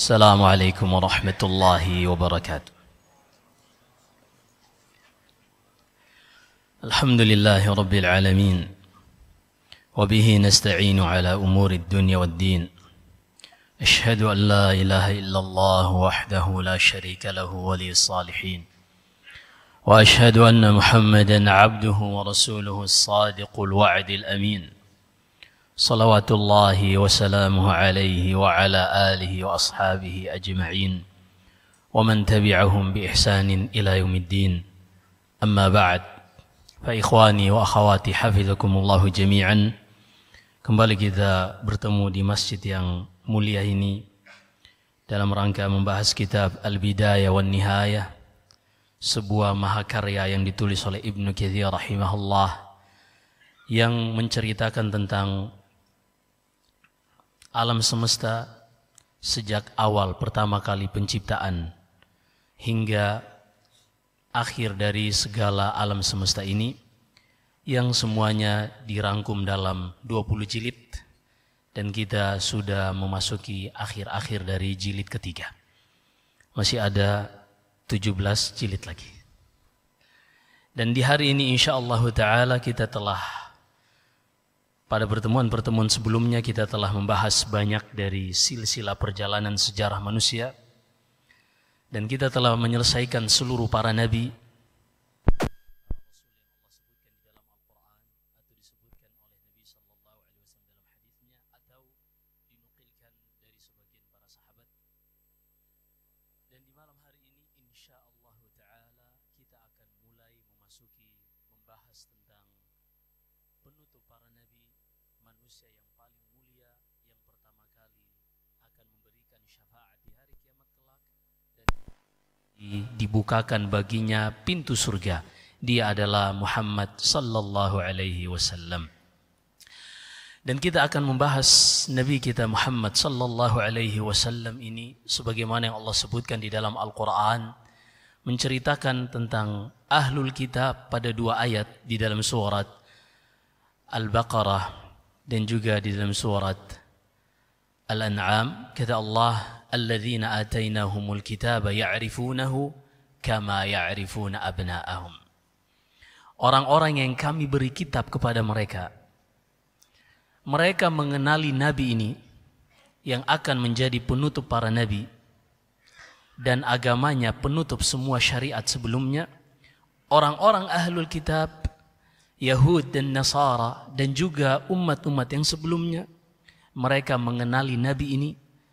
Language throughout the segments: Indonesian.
السلام عليكم ورحمة الله وبركاته. الحمد لله رب العالمين وبه نستعين على أمور الدنيا والدين. أشهد أن لا إله إلا الله وحده لا شريك له ولي الصالحين. وأشهد أن محمدا عبده ورسوله الصادق الوعد الأمين. صلوات الله وسلامه عليه وعلى آله وأصحابه أجمعين ومن تبعهم بإحسان إلى يوم الدين أما بعد فإخواني وأخواتي حفظكم الله جميعا kembali kita bertemu di masjid yang mulia ini dalam rangka membahas kitab Al-Bidayah wa Nihayah sebuah mahakarya yang ditulis oleh Ibnu Kathir rahimahullah yang menceritakan tentang alam semesta sejak awal pertama kali penciptaan hingga akhir dari segala alam semesta ini yang semuanya dirangkum dalam 20 jilid dan kita sudah memasuki akhir-akhir dari jilid ketiga. Masih ada 17 jilid lagi. Dan di hari ini insya Allah Ta'ala kita telah pada pertemuan-pertemuan sebelumnya kita telah membahas banyak dari silsilah perjalanan sejarah manusia. Dan kita telah menyelesaikan seluruh para nabi dibukakan baginya pintu surga. Dia adalah Muhammad sallallahu alaihi wasallam. Dan kita akan membahas Nabi kita Muhammad sallallahu alaihi wasallam ini sebagaimana yang Allah sebutkan di dalam Al-Qur'an menceritakan tentang ahlul kitab pada dua ayat di dalam surat Al-Baqarah dan juga di dalam surat Al-An'am kata Allah alladzina atainahumul kitaba ya'rifunahu kama ya'rifuna abna'ahum. Orang-orang yang kami beri kitab kepada mereka. Mereka mengenali nabi ini yang akan menjadi penutup para nabi dan agamanya penutup semua syariat sebelumnya. Orang-orang ahlul kitab Yahud dan Nasara dan juga umat-umat yang sebelumnya mereka mengenali nabi ini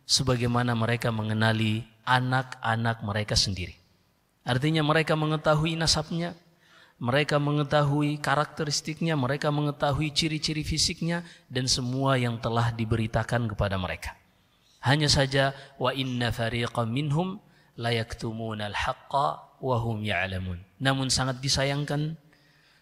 sebagaimana mereka mengenali anak-anak mereka sendiri. Artinya mereka mengetahui nasabnya, mereka mengetahui karakteristiknya, mereka mengetahui ciri-ciri fisiknya dan semua yang telah diberitakan kepada mereka. Hanya saja wa inna fariqam minhum la yaktumuna al-haqqa wa hum ya'lamun. Namun sangat disayangkan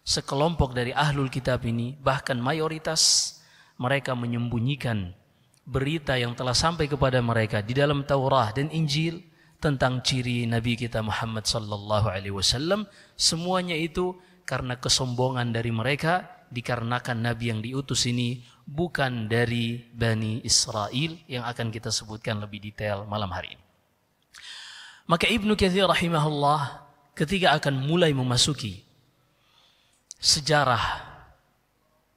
sekelompok dari ahlul kitab ini bahkan mayoritas mereka menyembunyikan berita yang telah sampai kepada mereka di dalam Taurat dan Injil tentang ciri Nabi kita Muhammad sallallahu alaihi wasallam semuanya itu karena kesombongan dari mereka dikarenakan nabi yang diutus ini bukan dari Bani Israel yang akan kita sebutkan lebih detail malam hari ini. Maka Ibnu Katsir rahimahullah ketika akan mulai memasuki sejarah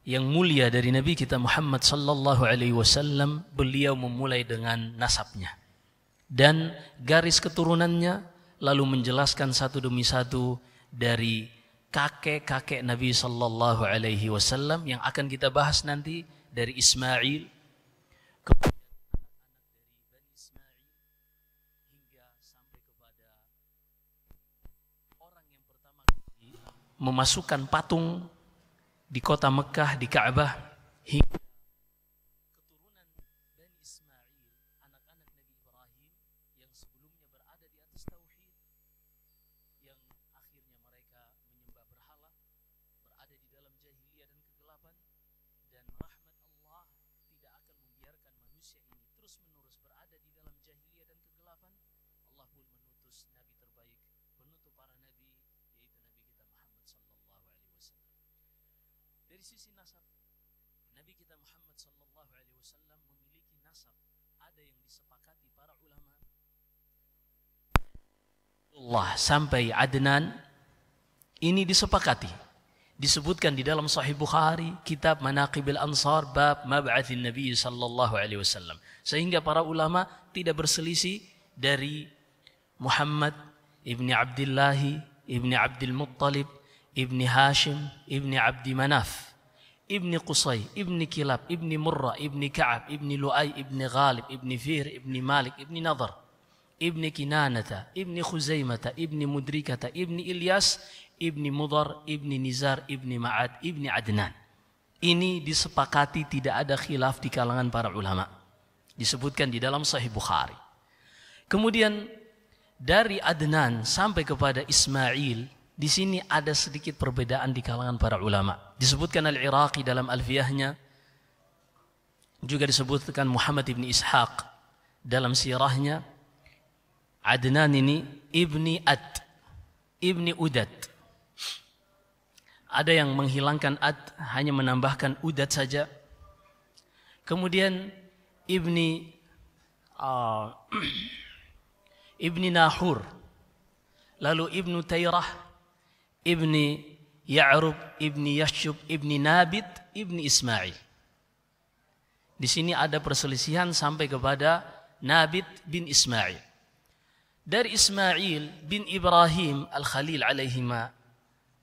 yang mulia dari Nabi kita Muhammad sallallahu alaihi wasallam beliau memulai dengan nasabnya dan garis keturunannya lalu menjelaskan satu demi satu dari kakek-kakek Nabi sallallahu alaihi wasallam yang akan kita bahas nanti dari Ismail memasukkan patung di kota Mekah di Ka'bah hingga Dari sisi nasab, Nabi kita Muhammad sallallahu alaihi wasallam memiliki nasab ada yang disepakati para ulama Allah sampai Adnan ini disepakati. Disebutkan di dalam Sahih Bukhari kitab Manaqibil Ansar bab Mab'atsin Nabi sallallahu alaihi wasallam. Sehingga para ulama tidak berselisih dari Muhammad ibni Abdullah ibni Abdul Muttalib ibni Hashim ibni Abdi Manaf ibni Qusay ibni Kilab ibni Murrah ibni Ka'ab ibni Lu'ay ibni Ghalib ibni Fir ibni Malik ibni Nadar ibni Kinanata ibni Khuzaimata ibni Mudrikata ibni Ilyas ibni Mudar, ibni Nizar, ibni Ma'ad, ibni Adnan. Ini disepakati tidak ada khilaf di kalangan para ulama. Disebutkan di dalam Sahih Bukhari. Kemudian dari Adnan sampai kepada Ismail, di sini ada sedikit perbedaan di kalangan para ulama. Disebutkan Al-Iraqi dalam Alfiyahnya, juga disebutkan Muhammad ibni Ishaq dalam sirahnya, Adnan ini ibni Ad, ibni Udad. Ada yang menghilangkan ad hanya menambahkan udat saja. Kemudian Ibni uh, Ibni Nahur, lalu Ibnu Tayrah, Ibni Ya'rub, Ibni Yashub, Ibni Nabit, Ibni Ismail. Di sini ada perselisihan sampai kepada Nabit bin Ismail. Dari Ismail bin Ibrahim Al-Khalil alaihima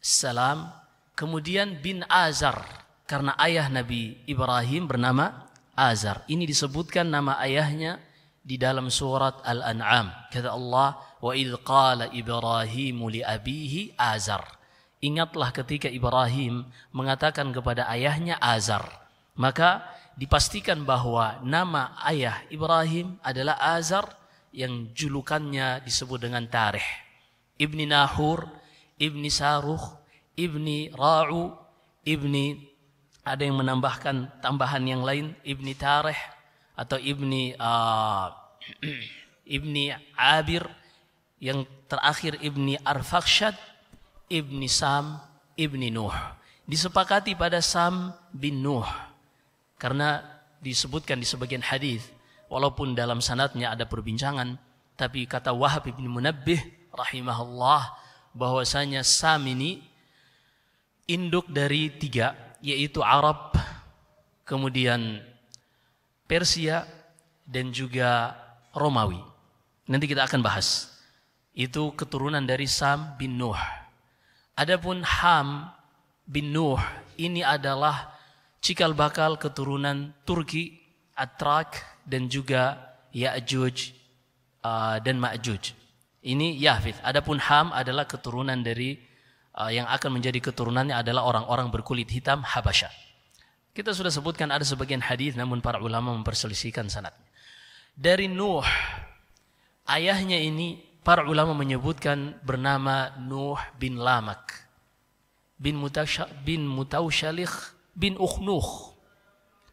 salam Kemudian bin Azar karena ayah Nabi Ibrahim bernama Azar. Ini disebutkan nama ayahnya di dalam surat Al-An'am. Kata Allah, "Wa idh qala Ibrahim li abihi Azar." Ingatlah ketika Ibrahim mengatakan kepada ayahnya Azar. Maka dipastikan bahwa nama ayah Ibrahim adalah Azar yang julukannya disebut dengan Tarih. Ibni Nahur, Ibni Saruh, ibni Ra'u, ibni ada yang menambahkan tambahan yang lain ibni Tareh atau ibni uh, ibni Abir yang terakhir ibni Arfakshad ibni Sam ibni Nuh disepakati pada Sam bin Nuh karena disebutkan di sebagian hadis walaupun dalam sanatnya ada perbincangan tapi kata Wahab bin Munabbih rahimahullah bahwasanya Sam ini induk dari tiga, yaitu Arab, kemudian Persia, dan juga Romawi. Nanti kita akan bahas. Itu keturunan dari Sam bin Nuh. Adapun Ham bin Nuh ini adalah cikal bakal keturunan Turki, Atrak, dan juga Ya'juj uh, dan Ma'juj. Ini Yahfid. Adapun Ham adalah keturunan dari uh, yang akan menjadi keturunannya adalah orang-orang berkulit hitam Habasyah. Kita sudah sebutkan ada sebagian hadis namun para ulama memperselisihkan sanadnya. Dari Nuh ayahnya ini para ulama menyebutkan bernama Nuh bin Lamak bin Mutaushalikh bin Ukhnuh.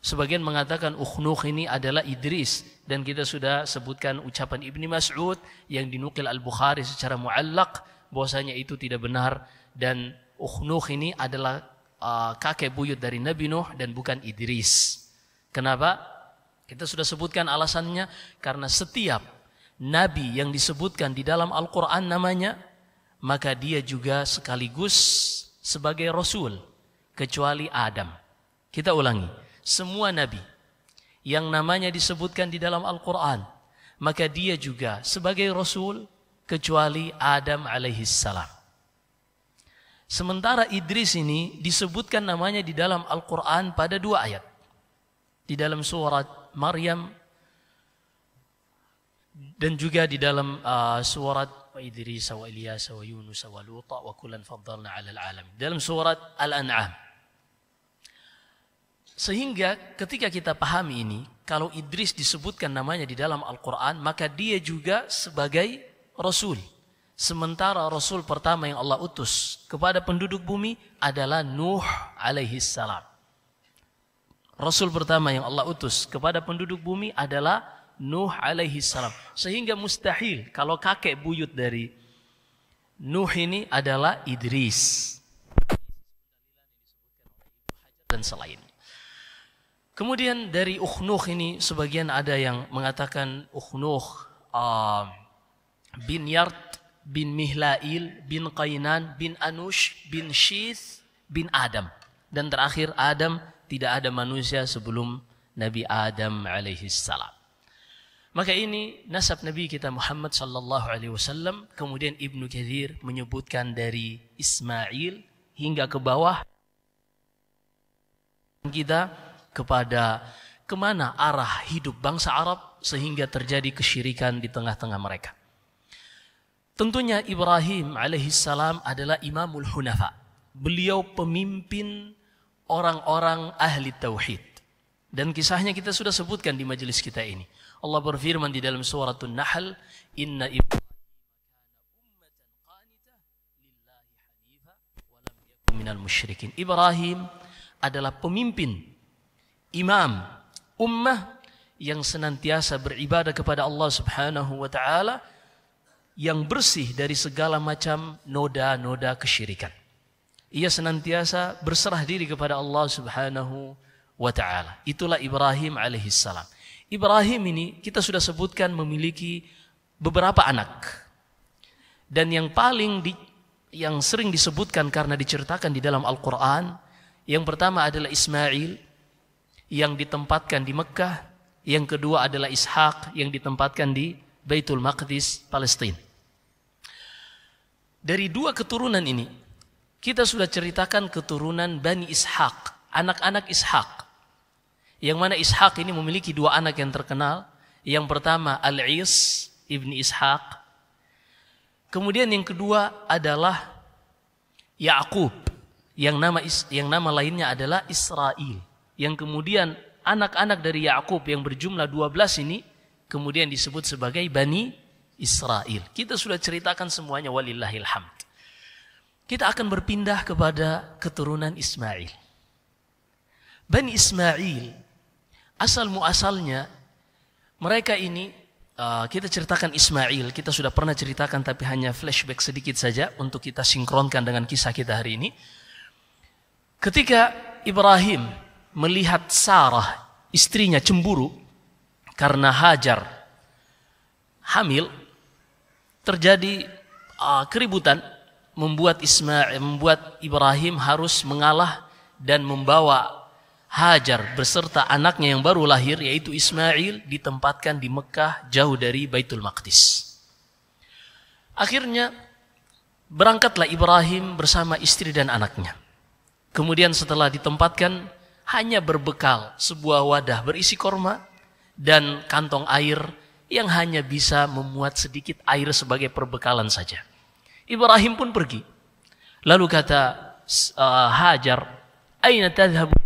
Sebagian mengatakan Ukhnuh ini adalah Idris dan kita sudah sebutkan ucapan Ibni Mas'ud yang dinukil Al-Bukhari secara muallak bahwasanya itu tidak benar dan Ukhnuh ini adalah uh, kakek buyut dari Nabi Nuh dan bukan Idris. Kenapa? Kita sudah sebutkan alasannya karena setiap nabi yang disebutkan di dalam Al-Qur'an namanya maka dia juga sekaligus sebagai rasul kecuali Adam. Kita ulangi, semua nabi yang namanya disebutkan di dalam Al-Qur'an maka dia juga sebagai rasul kecuali Adam alaihi salam. Sementara Idris ini disebutkan namanya di dalam Al-Quran pada dua ayat. Di dalam surat Maryam dan juga di dalam uh, surat wa Idris wa Ilyas wa Yunus wa Luta wa kullan faddalna 'alal alamin. Dalam surat Al-An'am. Sehingga ketika kita pahami ini, kalau Idris disebutkan namanya di dalam Al-Quran, maka dia juga sebagai Rasul. Sementara Rasul pertama yang Allah utus kepada penduduk bumi adalah Nuh alaihi salam. Rasul pertama yang Allah utus kepada penduduk bumi adalah Nuh alaihi salam. Sehingga mustahil kalau kakek buyut dari Nuh ini adalah Idris. Dan selain. Kemudian dari Ukhnuh ini sebagian ada yang mengatakan Ukhnuh uh, bin Yart bin Mihlail, bin Qainan, bin Anush, bin Shith, bin Adam. Dan terakhir Adam, tidak ada manusia sebelum Nabi Adam alaihi salam. Maka ini nasab Nabi kita Muhammad sallallahu alaihi wasallam. Kemudian Ibnu Katsir menyebutkan dari Ismail hingga ke bawah kita kepada ke mana arah hidup bangsa Arab sehingga terjadi kesyirikan di tengah-tengah mereka. Tentunya Ibrahim alaihissalam adalah imamul hunafa. Beliau pemimpin orang-orang ahli tauhid. Dan kisahnya kita sudah sebutkan di majelis kita ini. Allah berfirman di dalam surat An-Nahl, "Inna Ibrahim minal musyrikin." Ibrahim adalah pemimpin, imam, ummah yang senantiasa beribadah kepada Allah Subhanahu wa taala yang bersih dari segala macam noda-noda kesyirikan. Ia senantiasa berserah diri kepada Allah Subhanahu wa taala. Itulah Ibrahim alaihissalam. Ibrahim ini kita sudah sebutkan memiliki beberapa anak. Dan yang paling di, yang sering disebutkan karena diceritakan di dalam Al-Qur'an, yang pertama adalah Ismail yang ditempatkan di Mekah, yang kedua adalah Ishak yang ditempatkan di Baitul Maqdis, Palestina. Dari dua keturunan ini, kita sudah ceritakan keturunan Bani Ishak, anak-anak Ishak. Yang mana Ishak ini memiliki dua anak yang terkenal. Yang pertama Al-Is ibni Ishak. Kemudian yang kedua adalah Yakub yang nama yang nama lainnya adalah Israel. Yang kemudian anak-anak dari Yakub yang berjumlah 12 ini kemudian disebut sebagai Bani Israel. Kita sudah ceritakan semuanya walillahil hamd. Kita akan berpindah kepada keturunan Ismail. Bani Ismail asal muasalnya mereka ini uh, kita ceritakan Ismail, kita sudah pernah ceritakan tapi hanya flashback sedikit saja untuk kita sinkronkan dengan kisah kita hari ini. Ketika Ibrahim melihat Sarah istrinya cemburu karena Hajar hamil, terjadi uh, keributan membuat Ismail membuat Ibrahim harus mengalah dan membawa Hajar beserta anaknya yang baru lahir yaitu Ismail ditempatkan di Mekah jauh dari Baitul Maqdis. Akhirnya berangkatlah Ibrahim bersama istri dan anaknya. Kemudian setelah ditempatkan hanya berbekal sebuah wadah berisi korma dan kantong air yang hanya bisa memuat sedikit air sebagai perbekalan saja. Ibrahim pun pergi. Lalu kata uh, Hajar, "Aina tadhhabu?"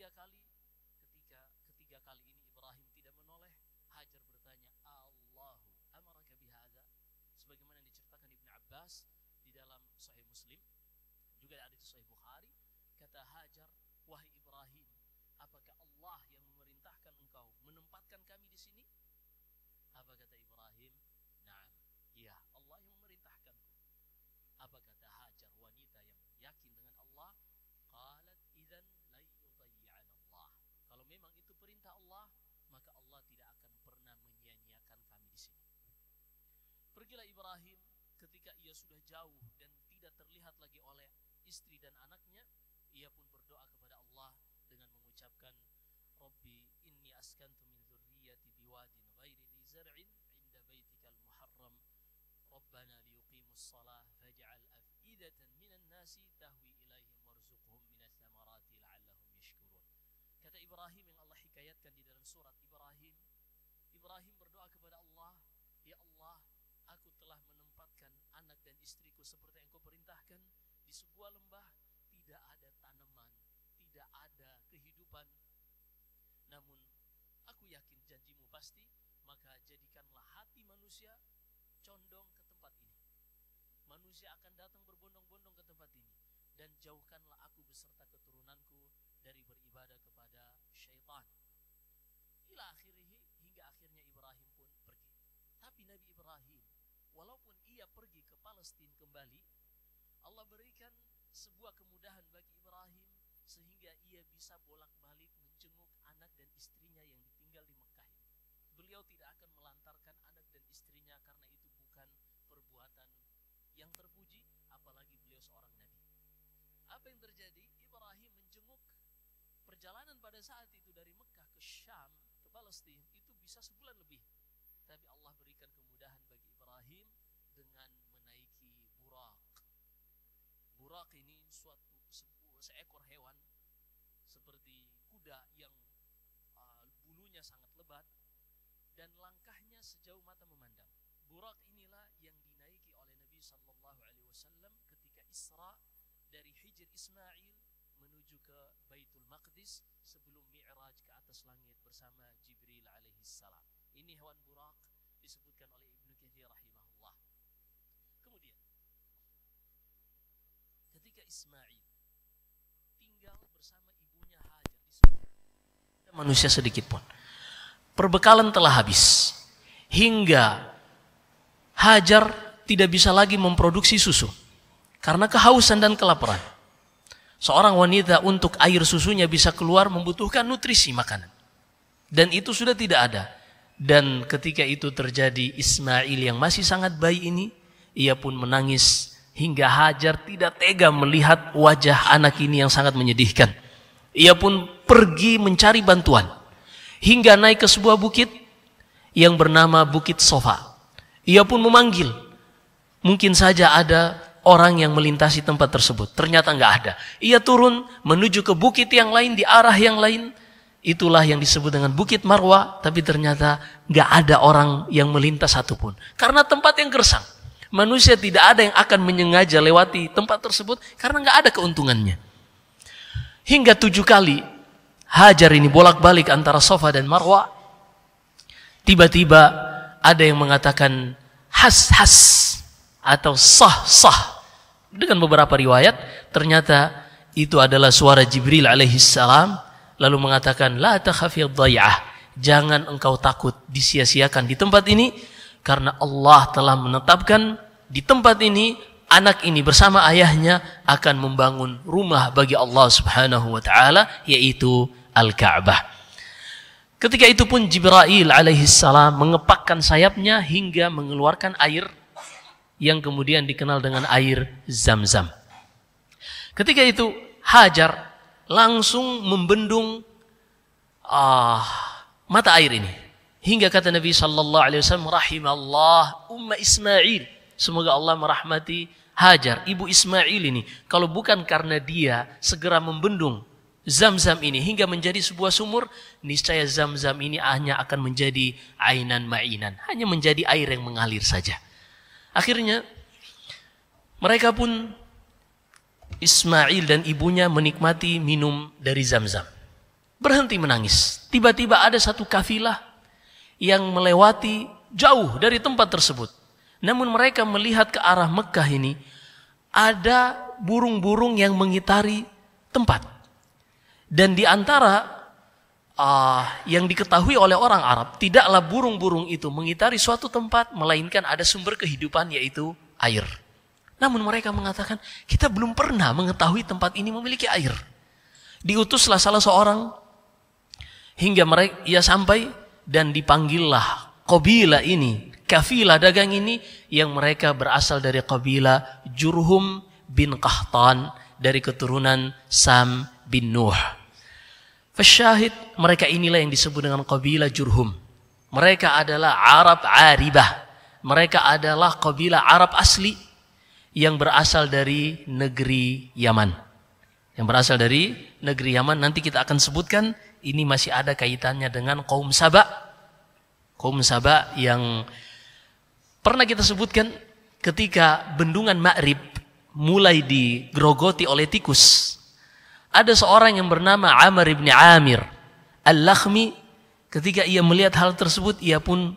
ketiga kali ketika ketiga kali ini Ibrahim tidak menoleh Hajar bertanya Allahu amaraka bihada sebagaimana diceritakan Ibnu Abbas di dalam Sahih Muslim juga ada di Sahih Bukhari kata Hajar wahai Ibrahim apakah Allah yang memerintahkan engkau menempatkan kami di sini apa kata Ibrahim Naam. Iya Allah yang memerintahkanku. Apa kata Hajar wanita yang yakin dengan Allah? Qalat idzan memang itu perintah Allah, maka Allah tidak akan pernah menyia-nyiakan kami di sini. Pergilah Ibrahim ketika ia sudah jauh dan tidak terlihat lagi oleh istri dan anaknya, ia pun berdoa kepada shalah faj'al af'idatan minan nasi tahwi ilaihim warzuqhum minas thamarati la'allahum yashkurun Kata Ibrahim yang Allah hikayatkan di dalam surat Ibrahim, Ibrahim berdoa kepada Allah, Ya Allah, aku telah menempatkan anak dan istriku seperti yang kau perintahkan di sebuah lembah, tidak ada tanaman, tidak ada kehidupan. Namun, aku yakin janjimu pasti, maka jadikanlah hati manusia condong. Manusia akan datang berbondong-bondong ke tempat ini. Dan jauhkanlah aku beserta keturunanku dari beribadah kepada syaitan. Ila akhirih hingga akhirnya Ibrahim pun pergi. Tapi Nabi Ibrahim, walaupun ia pergi ke Palestina kembali, Allah berikan sebuah kemudahan bagi Ibrahim sehingga ia bisa bolak-balik menjenguk anak dan istrinya yang ditinggal di Mekah. Beliau tidak akan melantarkan anak dan istrinya karena itu bukan perbuatan yang terpuji, apalagi beliau seorang nabi. Apa yang terjadi? Ibrahim menjenguk perjalanan pada saat itu dari Mekah ke Syam, ke Palestina, itu bisa sebulan lebih. Tapi Allah berikan kemudahan bagi Ibrahim dengan menaiki burak. Burak ini suatu seekor hewan seperti kuda yang uh, bulunya sangat lebat dan langkahnya sejauh mata memandang. Burak inilah yang dinaiki oleh Nabi Sallallahu Alaihi Wasallam ketika Isra dari Hijr Ismail menuju ke Baitul Maqdis sebelum Mi'raj ke atas langit bersama Jibril alaihi salam. Ini hewan burak disebutkan oleh Ibnu Katsir rahimahullah. Kemudian ketika Ismail tinggal bersama ibunya Hajar di manusia sedikit pun. Perbekalan telah habis. Hingga Hajar tidak bisa lagi memproduksi susu. Karena kehausan dan kelaparan. Seorang wanita untuk air susunya bisa keluar membutuhkan nutrisi makanan. Dan itu sudah tidak ada. Dan ketika itu terjadi Ismail yang masih sangat bayi ini, ia pun menangis hingga Hajar tidak tega melihat wajah anak ini yang sangat menyedihkan. Ia pun pergi mencari bantuan hingga naik ke sebuah bukit yang bernama Bukit Sofa. Ia pun memanggil, mungkin saja ada orang yang melintasi tempat tersebut. Ternyata nggak ada. Ia turun menuju ke bukit yang lain di arah yang lain. Itulah yang disebut dengan Bukit Marwa, tapi ternyata nggak ada orang yang melintas satupun. Karena tempat yang gersang. Manusia tidak ada yang akan menyengaja lewati tempat tersebut karena nggak ada keuntungannya. Hingga tujuh kali Hajar ini bolak-balik antara Sofa dan Marwa. Tiba-tiba ada yang mengatakan has-has atau sah-sah. Dengan beberapa riwayat, ternyata itu adalah suara Jibril alaihi salam lalu mengatakan la takhafid dhay'ah. Jangan engkau takut disia-siakan di tempat ini karena Allah telah menetapkan di tempat ini anak ini bersama ayahnya akan membangun rumah bagi Allah Subhanahu wa taala yaitu Al-Ka'bah. Ketika itu pun Jibril alaihi salam mengepakkan sayapnya hingga mengeluarkan air yang kemudian dikenal dengan air Zam-Zam. Ketika itu Hajar langsung membendung uh, mata air ini. Hingga kata Nabi sallallahu alaihi wasallam rahimallah umma Ismail. Semoga Allah merahmati Hajar, ibu Ismail ini. Kalau bukan karena dia segera membendung zam-zam ini hingga menjadi sebuah sumur, niscaya zam-zam ini hanya akan menjadi ainan ma'inan. Hanya menjadi air yang mengalir saja. Akhirnya, mereka pun Ismail dan ibunya menikmati minum dari zam-zam. Berhenti menangis. Tiba-tiba ada satu kafilah yang melewati jauh dari tempat tersebut. Namun mereka melihat ke arah Mekah ini, ada burung-burung yang mengitari tempat. Dan di antara uh, yang diketahui oleh orang Arab, tidaklah burung-burung itu mengitari suatu tempat, melainkan ada sumber kehidupan yaitu air. Namun mereka mengatakan, kita belum pernah mengetahui tempat ini memiliki air. Diutuslah salah seorang hingga mereka ia sampai dan dipanggillah kabilah ini, kafilah dagang ini yang mereka berasal dari kabilah Jurhum bin Qahtan dari keturunan Sam bin Nuh. Fasyahid, mereka inilah yang disebut dengan kabilah Jurhum. Mereka adalah Arab Aribah. Mereka adalah kabilah Arab asli yang berasal dari negeri Yaman. Yang berasal dari negeri Yaman nanti kita akan sebutkan ini masih ada kaitannya dengan kaum Sabah. Kaum Sabah yang pernah kita sebutkan ketika bendungan Ma'rib mulai digrogoti oleh tikus ada seorang yang bernama Amr ibn Amir Al-Lakhmi ketika ia melihat hal tersebut ia pun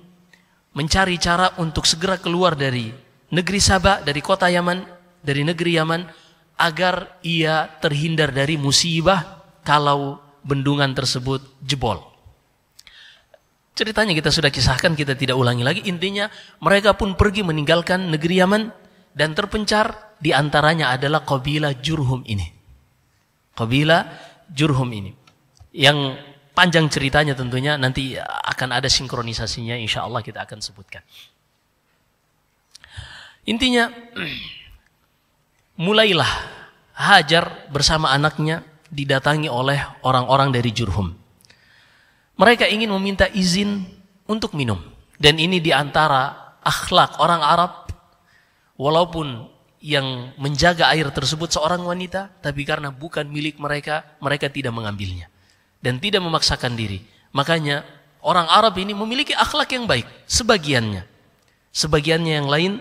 mencari cara untuk segera keluar dari negeri Sabah, dari kota Yaman, dari negeri Yaman agar ia terhindar dari musibah kalau bendungan tersebut jebol. Ceritanya kita sudah kisahkan, kita tidak ulangi lagi. Intinya mereka pun pergi meninggalkan negeri Yaman dan terpencar di antaranya adalah kabilah Jurhum ini. Kabilah Jurhum ini. Yang panjang ceritanya tentunya nanti akan ada sinkronisasinya insya Allah kita akan sebutkan. Intinya mulailah Hajar bersama anaknya didatangi oleh orang-orang dari Jurhum. Mereka ingin meminta izin untuk minum. Dan ini di antara akhlak orang Arab. Walaupun yang menjaga air tersebut seorang wanita. Tapi karena bukan milik mereka, mereka tidak mengambilnya. Dan tidak memaksakan diri. Makanya orang Arab ini memiliki akhlak yang baik. Sebagiannya. Sebagiannya yang lain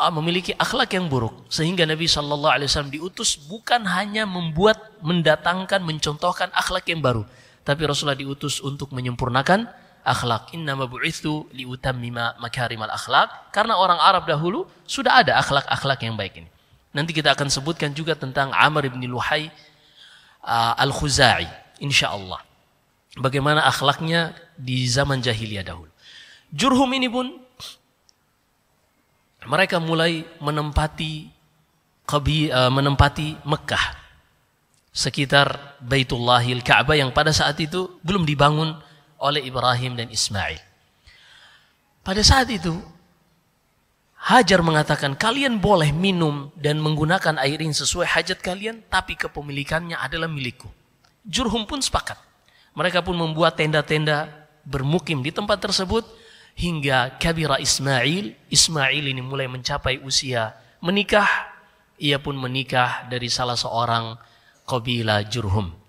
Ah, memiliki akhlak yang buruk sehingga Nabi Shallallahu Alaihi Wasallam diutus bukan hanya membuat mendatangkan mencontohkan akhlak yang baru tapi Rasulullah diutus untuk menyempurnakan akhlak. Inna mabu'ithu liutammima makarimal akhlak. Karena orang Arab dahulu sudah ada akhlak-akhlak yang baik ini. Nanti kita akan sebutkan juga tentang Amr bin Luhai uh, al-Khuzai insyaallah. Bagaimana akhlaknya di zaman jahiliyah dahulu. Jurhum ini pun mereka mulai menempati eh, menempati Mekah sekitar Baitullahil Ka'bah yang pada saat itu belum dibangun oleh Ibrahim dan Ismail. Pada saat itu Hajar mengatakan kalian boleh minum dan menggunakan air ini sesuai hajat kalian tapi kepemilikannya adalah milikku. Jurhum pun sepakat. Mereka pun membuat tenda-tenda bermukim di tempat tersebut hingga kabira Ismail. Ismail ini mulai mencapai usia menikah. Ia pun menikah dari salah seorang kabilah Jurhum.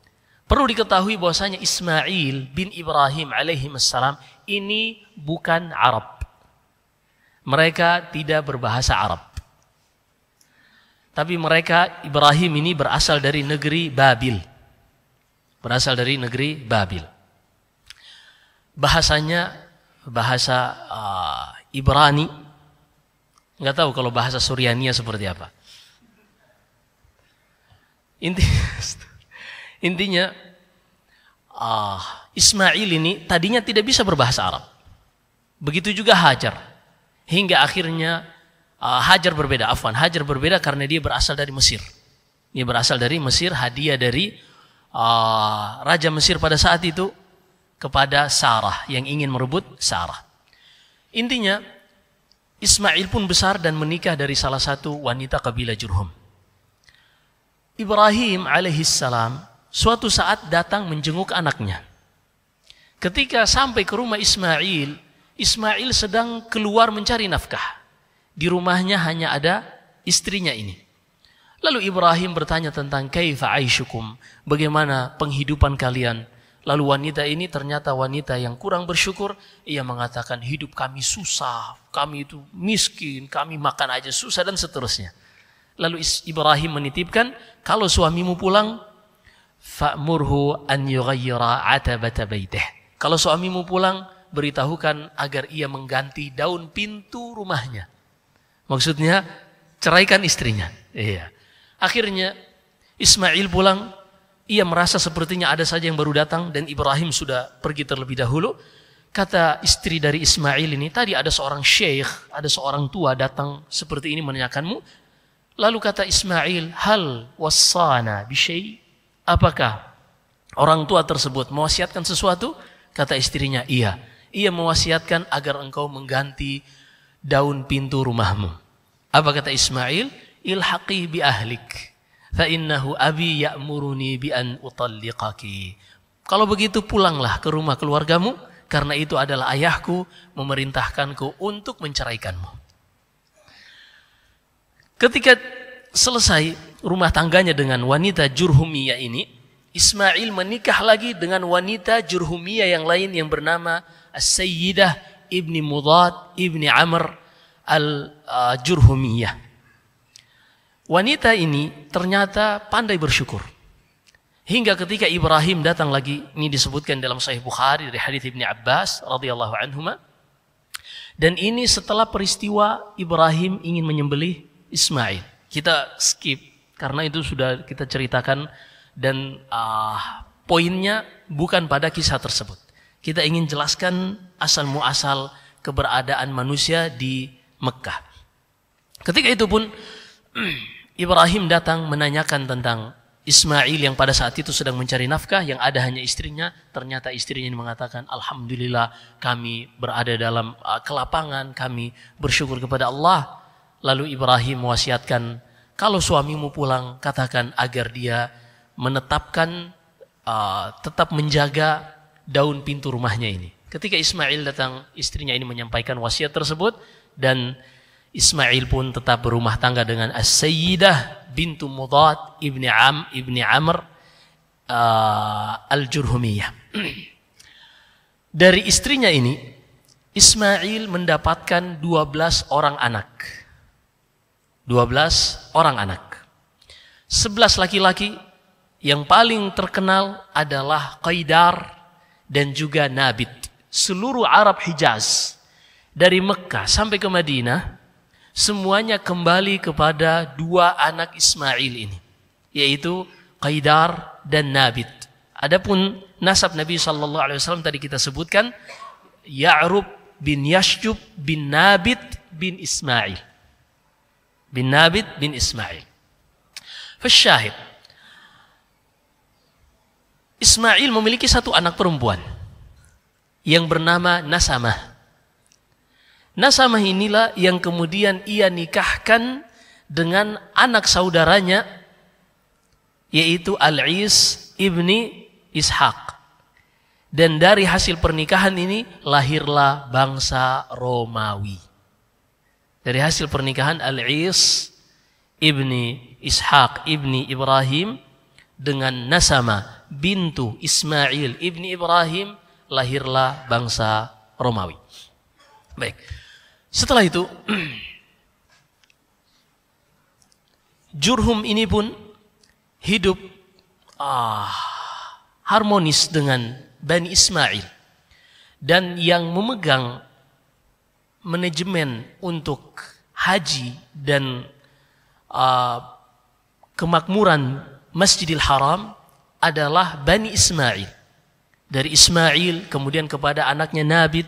Perlu diketahui bahwasanya Ismail bin Ibrahim alaihi salam ini bukan Arab. Mereka tidak berbahasa Arab. Tapi mereka Ibrahim ini berasal dari negeri Babil. Berasal dari negeri Babil. Bahasanya bahasa uh, Ibrani. Nggak tahu kalau bahasa Suryania seperti apa. Inti, intinya uh, Ismail ini tadinya tidak bisa berbahasa Arab. Begitu juga Hajar. Hingga akhirnya uh, Hajar berbeda. Afwan, Hajar berbeda karena dia berasal dari Mesir. Dia berasal dari Mesir, hadiah dari uh, Raja Mesir pada saat itu kepada Sarah yang ingin merebut Sarah. Intinya Ismail pun besar dan menikah dari salah satu wanita kabilah Jurhum. Ibrahim alaihissalam suatu saat datang menjenguk anaknya. Ketika sampai ke rumah Ismail, Ismail sedang keluar mencari nafkah. Di rumahnya hanya ada istrinya ini. Lalu Ibrahim bertanya tentang kaifa aishukum, bagaimana penghidupan kalian? Lalu wanita ini ternyata wanita yang kurang bersyukur. Ia mengatakan hidup kami susah, kami itu miskin, kami makan aja susah dan seterusnya. Lalu Ibrahim menitipkan, kalau suamimu pulang, fa'murhu an yughayyira atabata baitih. Kalau suamimu pulang, beritahukan agar ia mengganti daun pintu rumahnya. Maksudnya ceraikan istrinya. Iya. Akhirnya Ismail pulang, ia merasa sepertinya ada saja yang baru datang dan Ibrahim sudah pergi terlebih dahulu. Kata istri dari Ismail ini, tadi ada seorang syekh, ada seorang tua datang seperti ini menanyakanmu. Lalu kata Ismail, hal wasana bisyai? Apakah orang tua tersebut mewasiatkan sesuatu? Kata istrinya, iya. Ia mewasiatkan agar engkau mengganti daun pintu rumahmu. Apa kata Ismail? Ilhaqi bi ahlik fa innahu abi ya'muruni bi an utalliqaki. Kalau begitu pulanglah ke rumah keluargamu karena itu adalah ayahku memerintahkanku untuk menceraikanmu. Ketika selesai rumah tangganya dengan wanita Jurhumiyah ini, Ismail menikah lagi dengan wanita Jurhumiyah yang lain yang bernama As-Sayyidah Ibni Mudad Ibni Amr Al-Jurhumiyah. Wanita ini ternyata pandai bersyukur. Hingga ketika Ibrahim datang lagi, ini disebutkan dalam Sahih Bukhari dari hadis Ibni Abbas radhiyallahu anhuma. Dan ini setelah peristiwa Ibrahim ingin menyembelih Ismail. Kita skip karena itu sudah kita ceritakan dan uh, poinnya bukan pada kisah tersebut. Kita ingin jelaskan asal muasal keberadaan manusia di Mekah. Ketika itu pun Ibrahim datang menanyakan tentang Ismail yang pada saat itu sedang mencari nafkah yang ada hanya istrinya ternyata istrinya mengatakan alhamdulillah kami berada dalam uh, kelapangan kami bersyukur kepada Allah lalu Ibrahim mewasiatkan kalau suamimu pulang katakan agar dia menetapkan uh, tetap menjaga daun pintu rumahnya ini ketika Ismail datang istrinya ini menyampaikan wasiat tersebut dan Ismail pun tetap berumah tangga dengan As-Sayyidah bintu Mudad ibni Am ibni Amr uh, Al-Jurhumiyah. Dari istrinya ini Ismail mendapatkan 12 orang anak. 12 orang anak. 11 laki-laki yang paling terkenal adalah Qaidar dan juga Nabit. Seluruh Arab Hijaz dari Mekah sampai ke Madinah semuanya kembali kepada dua anak Ismail ini, yaitu Qaidar dan Nabit. Adapun nasab Nabi Shallallahu Alaihi Wasallam tadi kita sebutkan, Ya'rub bin Yashjub bin Nabit bin Ismail. Bin Nabit bin Ismail. Fasyahid. Ismail memiliki satu anak perempuan yang bernama Nasamah. Nasamah inilah yang kemudian ia nikahkan dengan anak saudaranya yaitu Al-Is ibni Ishaq. Dan dari hasil pernikahan ini lahirlah bangsa Romawi. Dari hasil pernikahan Al-Is ibni Ishaq ibni Ibrahim dengan Nasama bintu Ismail ibni Ibrahim lahirlah bangsa Romawi. Baik. Setelah itu Jurhum ini pun hidup ah, harmonis dengan Bani Ismail dan yang memegang manajemen untuk haji dan ah, kemakmuran Masjidil Haram adalah Bani Ismail. Dari Ismail kemudian kepada anaknya Nabit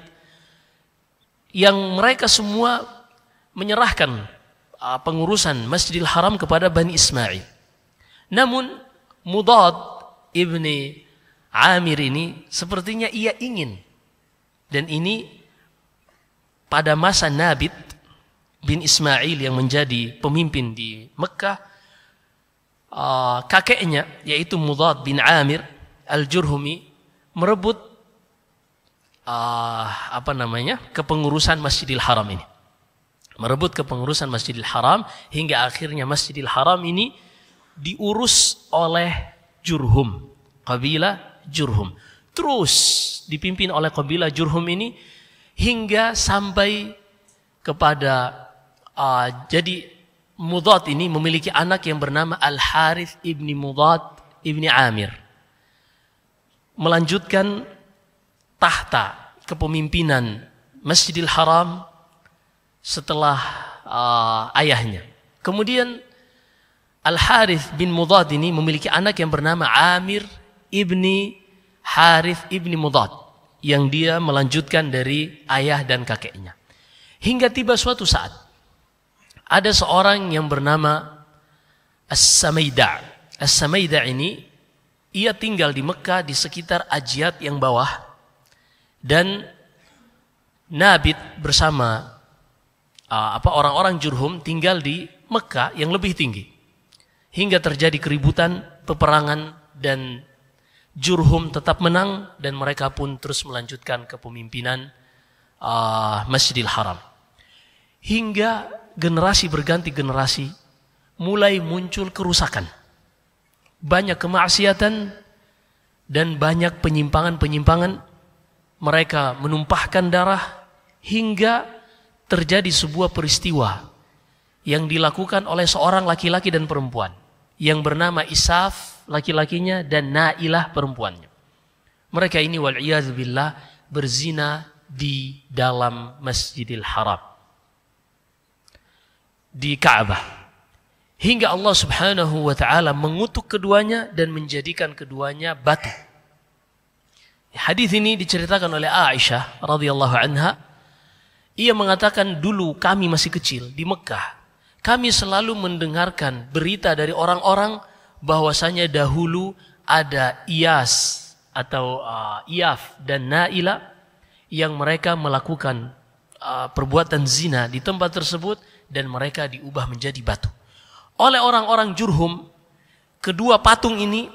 yang mereka semua menyerahkan uh, pengurusan Masjidil Haram kepada Bani Ismail. Namun Mudad ibni Amir ini sepertinya ia ingin dan ini pada masa Nabit bin Ismail yang menjadi pemimpin di Mekah uh, kakeknya yaitu Mudad bin Amir al-Jurhumi merebut uh, apa namanya kepengurusan Masjidil Haram ini. Merebut kepengurusan Masjidil Haram hingga akhirnya Masjidil Haram ini diurus oleh Jurhum kabilah Jurhum. Terus dipimpin oleh kabilah Jurhum ini hingga sampai kepada uh, jadi Mudad ini memiliki anak yang bernama Al Harith ibni Mudad ibni Amir melanjutkan tahta kepemimpinan Masjidil Haram setelah uh, ayahnya. Kemudian Al Harith bin Mudad ini memiliki anak yang bernama Amir ibni Harith ibni Mudad yang dia melanjutkan dari ayah dan kakeknya. Hingga tiba suatu saat ada seorang yang bernama As-Samaida. As-Samaida ini ia tinggal di Mekah di sekitar Ajiat yang bawah dan Nabit bersama apa orang-orang Jurhum tinggal di Mekah yang lebih tinggi. Hingga terjadi keributan, peperangan dan Jurhum tetap menang dan mereka pun terus melanjutkan kepemimpinan uh, Masjidil Haram. Hingga generasi berganti generasi mulai muncul kerusakan. Banyak kemaksiatan dan banyak penyimpangan-penyimpangan mereka menumpahkan darah hingga terjadi sebuah peristiwa yang dilakukan oleh seorang laki-laki dan perempuan yang bernama Isaf laki-lakinya dan Nailah perempuannya. Mereka ini wal billah berzina di dalam Masjidil Haram. Di Ka'bah. Hingga Allah subhanahu wa ta'ala mengutuk keduanya dan menjadikan keduanya batu. Hadis ini diceritakan oleh Aisyah radhiyallahu anha. Ia mengatakan dulu kami masih kecil di Mekah. Kami selalu mendengarkan berita dari orang-orang bahwasanya dahulu ada Iyas atau uh, Iyaf dan Naila yang mereka melakukan uh, perbuatan zina di tempat tersebut dan mereka diubah menjadi batu. Oleh orang-orang Jurhum, kedua patung ini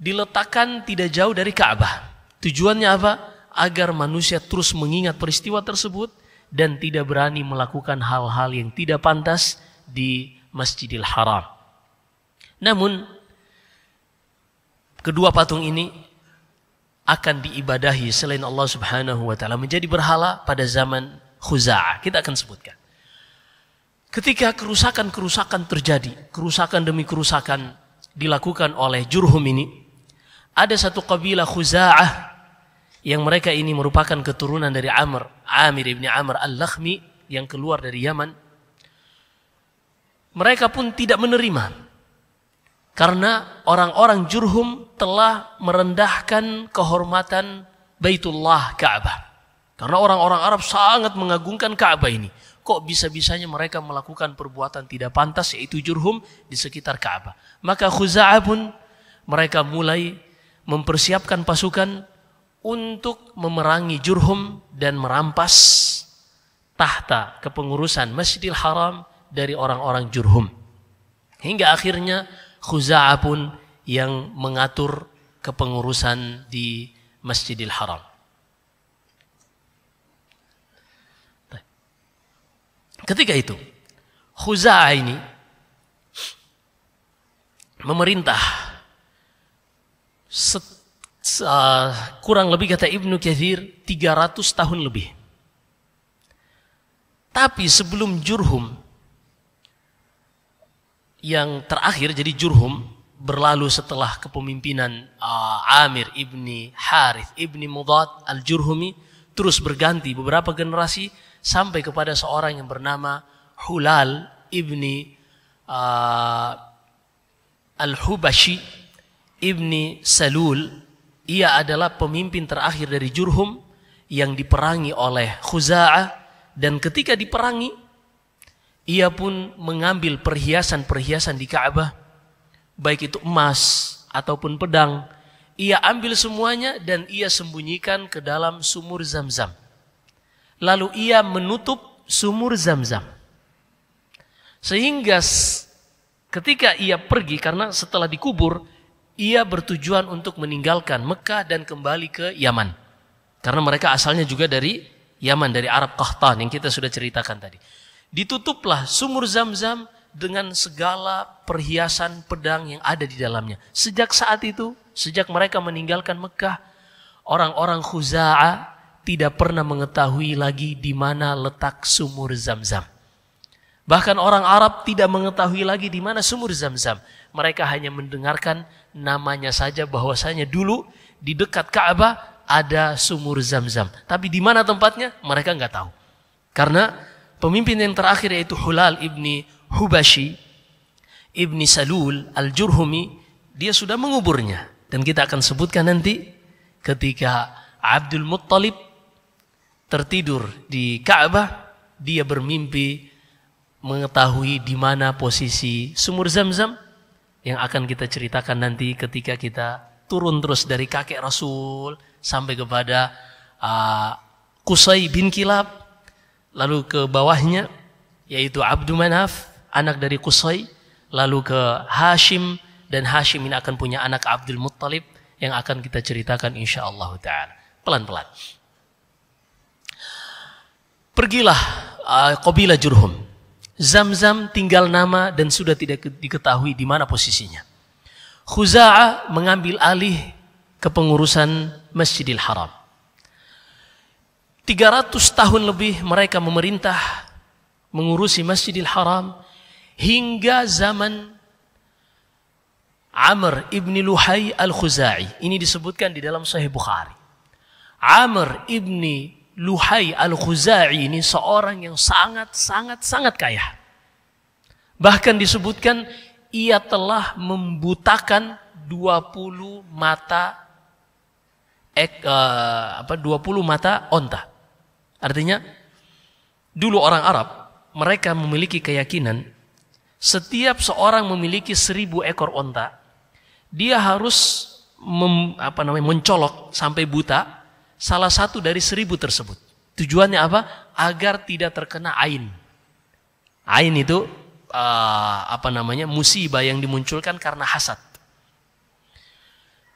diletakkan tidak jauh dari Ka'bah. Tujuannya apa? Agar manusia terus mengingat peristiwa tersebut dan tidak berani melakukan hal-hal yang tidak pantas di Masjidil Haram. Namun kedua patung ini akan diibadahi selain Allah Subhanahu wa taala menjadi berhala pada zaman Khuza'ah. Kita akan sebutkan. Ketika kerusakan-kerusakan terjadi, kerusakan demi kerusakan dilakukan oleh Jurhum ini, ada satu kabilah Khuza'ah yang mereka ini merupakan keturunan dari Amr, Amir ibni Amr al-Lakhmi yang keluar dari Yaman. Mereka pun tidak menerima karena orang-orang Jurhum telah merendahkan kehormatan Baitullah Ka'bah. Karena orang-orang Arab sangat mengagungkan Ka'bah ini kok bisa-bisanya mereka melakukan perbuatan tidak pantas yaitu jurhum di sekitar Ka'bah. Maka Khuza'ah pun mereka mulai mempersiapkan pasukan untuk memerangi jurhum dan merampas tahta kepengurusan Masjidil Haram dari orang-orang jurhum. Hingga akhirnya Khuza'ah pun yang mengatur kepengurusan di Masjidil Haram. Ketika itu, Khuza'ah ini memerintah set, uh, kurang lebih kata Ibnu Kathir 300 tahun lebih. Tapi sebelum Jurhum yang terakhir jadi Jurhum berlalu setelah kepemimpinan uh, Amir ibni Harith ibni Mudad al-Jurhumi terus berganti beberapa generasi sampai kepada seorang yang bernama Hulal ibni uh, Al-Hubashi ibni Salul. Ia adalah pemimpin terakhir dari Jurhum yang diperangi oleh Khuza'ah dan ketika diperangi ia pun mengambil perhiasan-perhiasan di Ka'bah baik itu emas ataupun pedang ia ambil semuanya dan ia sembunyikan ke dalam sumur Zam-Zam lalu ia menutup sumur zam-zam. Sehingga ketika ia pergi karena setelah dikubur ia bertujuan untuk meninggalkan Mekah dan kembali ke Yaman. Karena mereka asalnya juga dari Yaman, dari Arab Qahtan yang kita sudah ceritakan tadi. Ditutuplah sumur zam-zam dengan segala perhiasan pedang yang ada di dalamnya. Sejak saat itu, sejak mereka meninggalkan Mekah, orang-orang Khuza'ah tidak pernah mengetahui lagi di mana letak sumur zam-zam. Bahkan orang Arab tidak mengetahui lagi di mana sumur zam-zam. Mereka hanya mendengarkan namanya saja bahwasanya dulu di dekat Ka'bah ada sumur zam-zam. Tapi di mana tempatnya mereka nggak tahu. Karena pemimpin yang terakhir yaitu Hulal ibni Hubashi ibni Salul al-Jurhumi dia sudah menguburnya. Dan kita akan sebutkan nanti ketika Abdul Muttalib tertidur di Ka'bah, dia bermimpi mengetahui di mana posisi sumur Zam-Zam yang akan kita ceritakan nanti ketika kita turun terus dari kakek Rasul sampai kepada uh, Qusay bin Kilab lalu ke bawahnya yaitu Abdul Manaf anak dari Qusay lalu ke Hashim dan Hashim ini akan punya anak Abdul Muttalib yang akan kita ceritakan insyaallah taala pelan-pelan. Pergilah uh, Jurhum. Zam-Zam tinggal nama dan sudah tidak diketahui di mana posisinya. Khuza'ah mengambil alih kepengurusan Masjidil Haram. 300 tahun lebih mereka memerintah mengurusi Masjidil Haram hingga zaman Amr ibni Luhai al-Khuzai. Ini disebutkan di dalam Sahih Bukhari. Amr ibni Luhai Al-Khuzai ini seorang yang sangat sangat sangat kaya. Bahkan disebutkan ia telah membutakan 20 mata ek, uh, apa 20 mata onta. Artinya dulu orang Arab mereka memiliki keyakinan setiap seorang memiliki seribu ekor onta, dia harus mem, apa namanya mencolok sampai buta salah satu dari seribu tersebut. Tujuannya apa? Agar tidak terkena ain. Ain itu uh, apa namanya musibah yang dimunculkan karena hasad.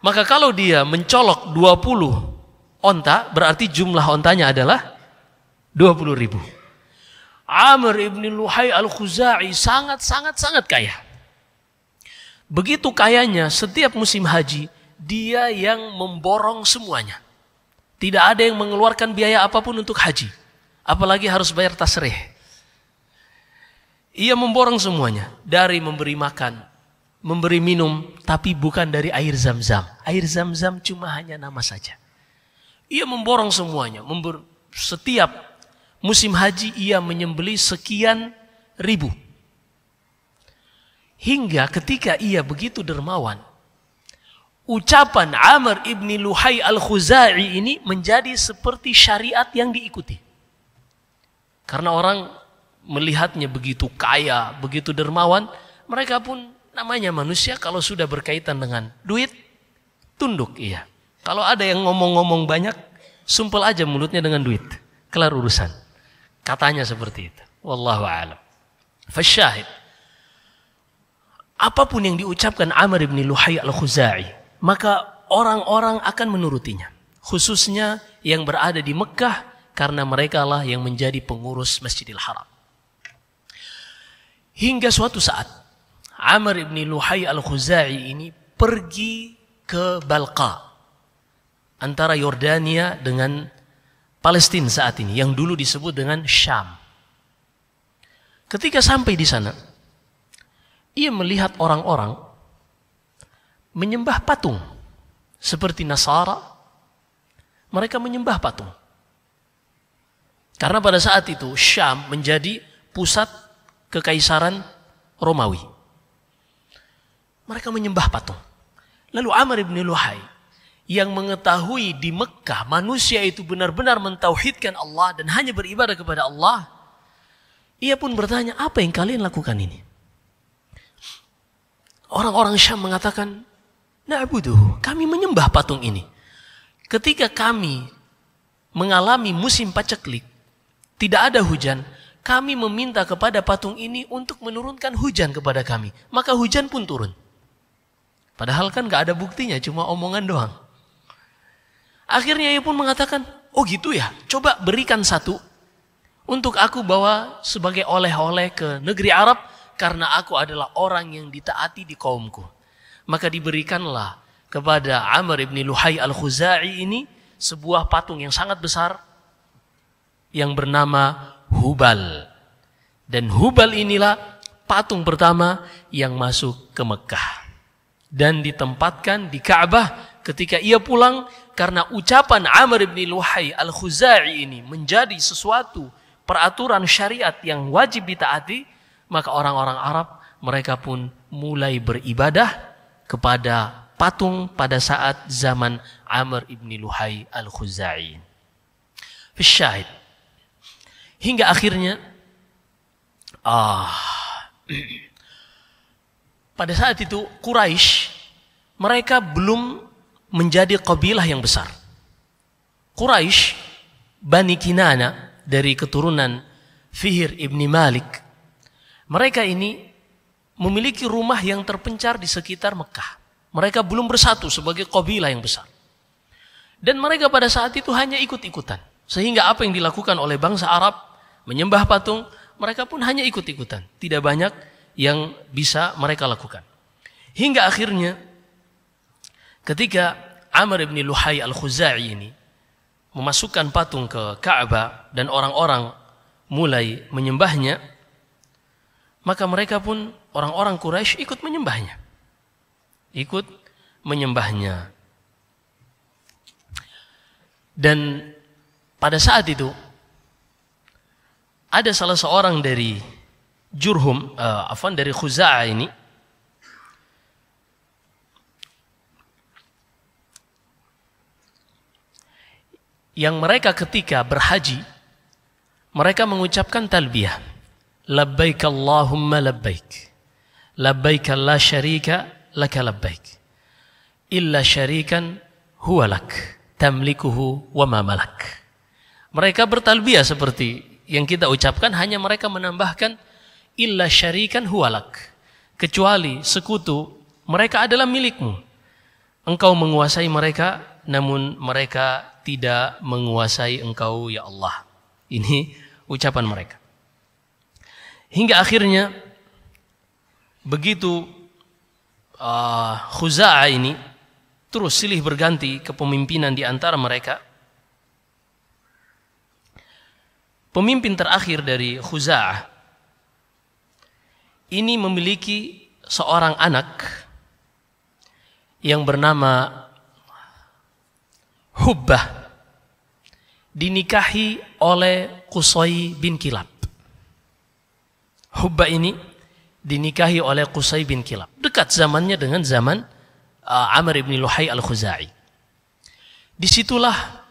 Maka kalau dia mencolok 20 onta, berarti jumlah ontanya adalah 20 ribu. Amr ibn Luhai al-Khuzai sangat sangat sangat kaya. Begitu kayanya setiap musim haji dia yang memborong semuanya. Tidak ada yang mengeluarkan biaya apa pun untuk haji. Apalagi harus bayar tasrih. Ia memborong semuanya. Dari memberi makan, memberi minum, tapi bukan dari air zam-zam. Air zam-zam cuma hanya nama saja. Ia memborong semuanya. Setiap musim haji ia menyembeli sekian ribu. Hingga ketika ia begitu dermawan, ucapan Amr ibni Luhai al-Khuzai ini menjadi seperti syariat yang diikuti. Karena orang melihatnya begitu kaya, begitu dermawan, mereka pun namanya manusia kalau sudah berkaitan dengan duit, tunduk iya. Kalau ada yang ngomong-ngomong banyak, sumpel aja mulutnya dengan duit. Kelar urusan. Katanya seperti itu. Wallahu a'lam. Fasyahid. Apa pun yang diucapkan Amr bin Luhai al-Khuzai, maka orang-orang akan menurutinya. Khususnya yang berada di Mekah karena mereka lah yang menjadi pengurus Masjidil Haram. Hingga suatu saat Amr bin Luhai al-Khuzai ini pergi ke Balqa antara Yordania dengan Palestina saat ini yang dulu disebut dengan Syam. Ketika sampai di sana, ia melihat orang-orang menyembah patung seperti Nasara. Mereka menyembah patung. Karena pada saat itu Syam menjadi pusat kekaisaran Romawi. Mereka menyembah patung. Lalu Amr bin Luhai yang mengetahui di Mekah manusia itu benar-benar mentauhidkan Allah dan hanya beribadah kepada Allah, ia pun bertanya, apa yang kalian lakukan ini? Orang-orang Syam mengatakan, Na'buduhu, kami menyembah patung ini. Ketika kami mengalami musim paceklik, tidak ada hujan, kami meminta kepada patung ini untuk menurunkan hujan kepada kami. Maka hujan pun turun. Padahal kan gak ada buktinya, cuma omongan doang. Akhirnya ia pun mengatakan, oh gitu ya, coba berikan satu untuk aku bawa sebagai oleh-oleh ke negeri Arab karena aku adalah orang yang ditaati di kaumku. Maka diberikanlah kepada Amr ibn Luhai al-Khuzai ini sebuah patung yang sangat besar yang bernama Hubal. Dan Hubal inilah patung pertama yang masuk ke Mekah. Dan ditempatkan di Ka'bah ketika ia pulang karena ucapan Amr bin Luhai al-Khuzai ini menjadi sesuatu peraturan syariat yang wajib ditaati, maka orang-orang Arab mereka pun mulai beribadah kepada patung pada saat zaman Amr ibn Luhai al-Khuzai. Fisyahid. Hingga akhirnya ah pada saat itu Quraisy mereka belum menjadi kabilah yang besar. Quraisy, Bani Kinana dari keturunan Fihir ibni Malik. Mereka ini memiliki rumah yang terpencar di sekitar Mekah. Mereka belum bersatu sebagai kabilah yang besar. Dan mereka pada saat itu hanya ikut-ikutan. Sehingga apa yang dilakukan oleh bangsa Arab menyembah patung, mereka pun hanya ikut-ikutan. Tidak banyak yang bisa mereka lakukan. Hingga akhirnya Ketika Amr bin Luhai al-Khuzai ini memasukkan patung ke Ka'bah dan orang-orang mulai menyembahnya, maka mereka pun orang-orang Quraisy ikut menyembahnya. Ikut menyembahnya. Dan pada saat itu ada salah seorang dari Jurhum, uh, afan dari Khuza'ah ini yang mereka ketika berhaji mereka mengucapkan talbiyah labbaik Allahumma labbaik labbaik la syarika laka labbaik illa syarikan huwa lak tamlikuhu wa ma malak mereka bertalbiyah seperti yang kita ucapkan hanya mereka menambahkan illa syarikan huwalak. Kecuali sekutu mereka adalah milikmu. Engkau menguasai mereka namun mereka tidak menguasai engkau ya Allah. Ini ucapan mereka. Hingga akhirnya begitu uh, Khuza'ah ini terus silih berganti kepemimpinan di antara mereka pemimpin terakhir dari Khuza'ah ini memiliki seorang anak yang bernama Hubbah dinikahi oleh Qusay bin Kilab. Hubbah ini dinikahi oleh Qusay bin Kilab. Dekat zamannya dengan zaman uh, Amr ibn Luhai al-Khuzai. Di situlah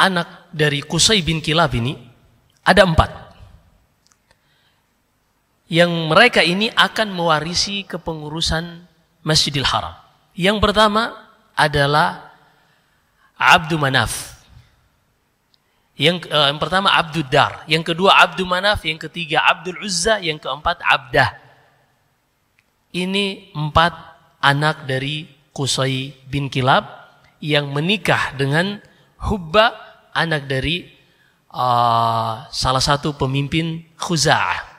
anak dari Kusai bin Kilab ini ada empat. Yang mereka ini akan mewarisi kepengurusan Masjidil Haram. Yang pertama adalah Abdu Manaf. Yang, uh, yang pertama Abdul Dar, yang kedua Abdul Manaf, yang ketiga Abdul Uzza, yang keempat Abdah. Ini empat anak dari Kusai bin Kilab yang menikah dengan Hubba anak dari uh, salah satu pemimpin Khuza'ah.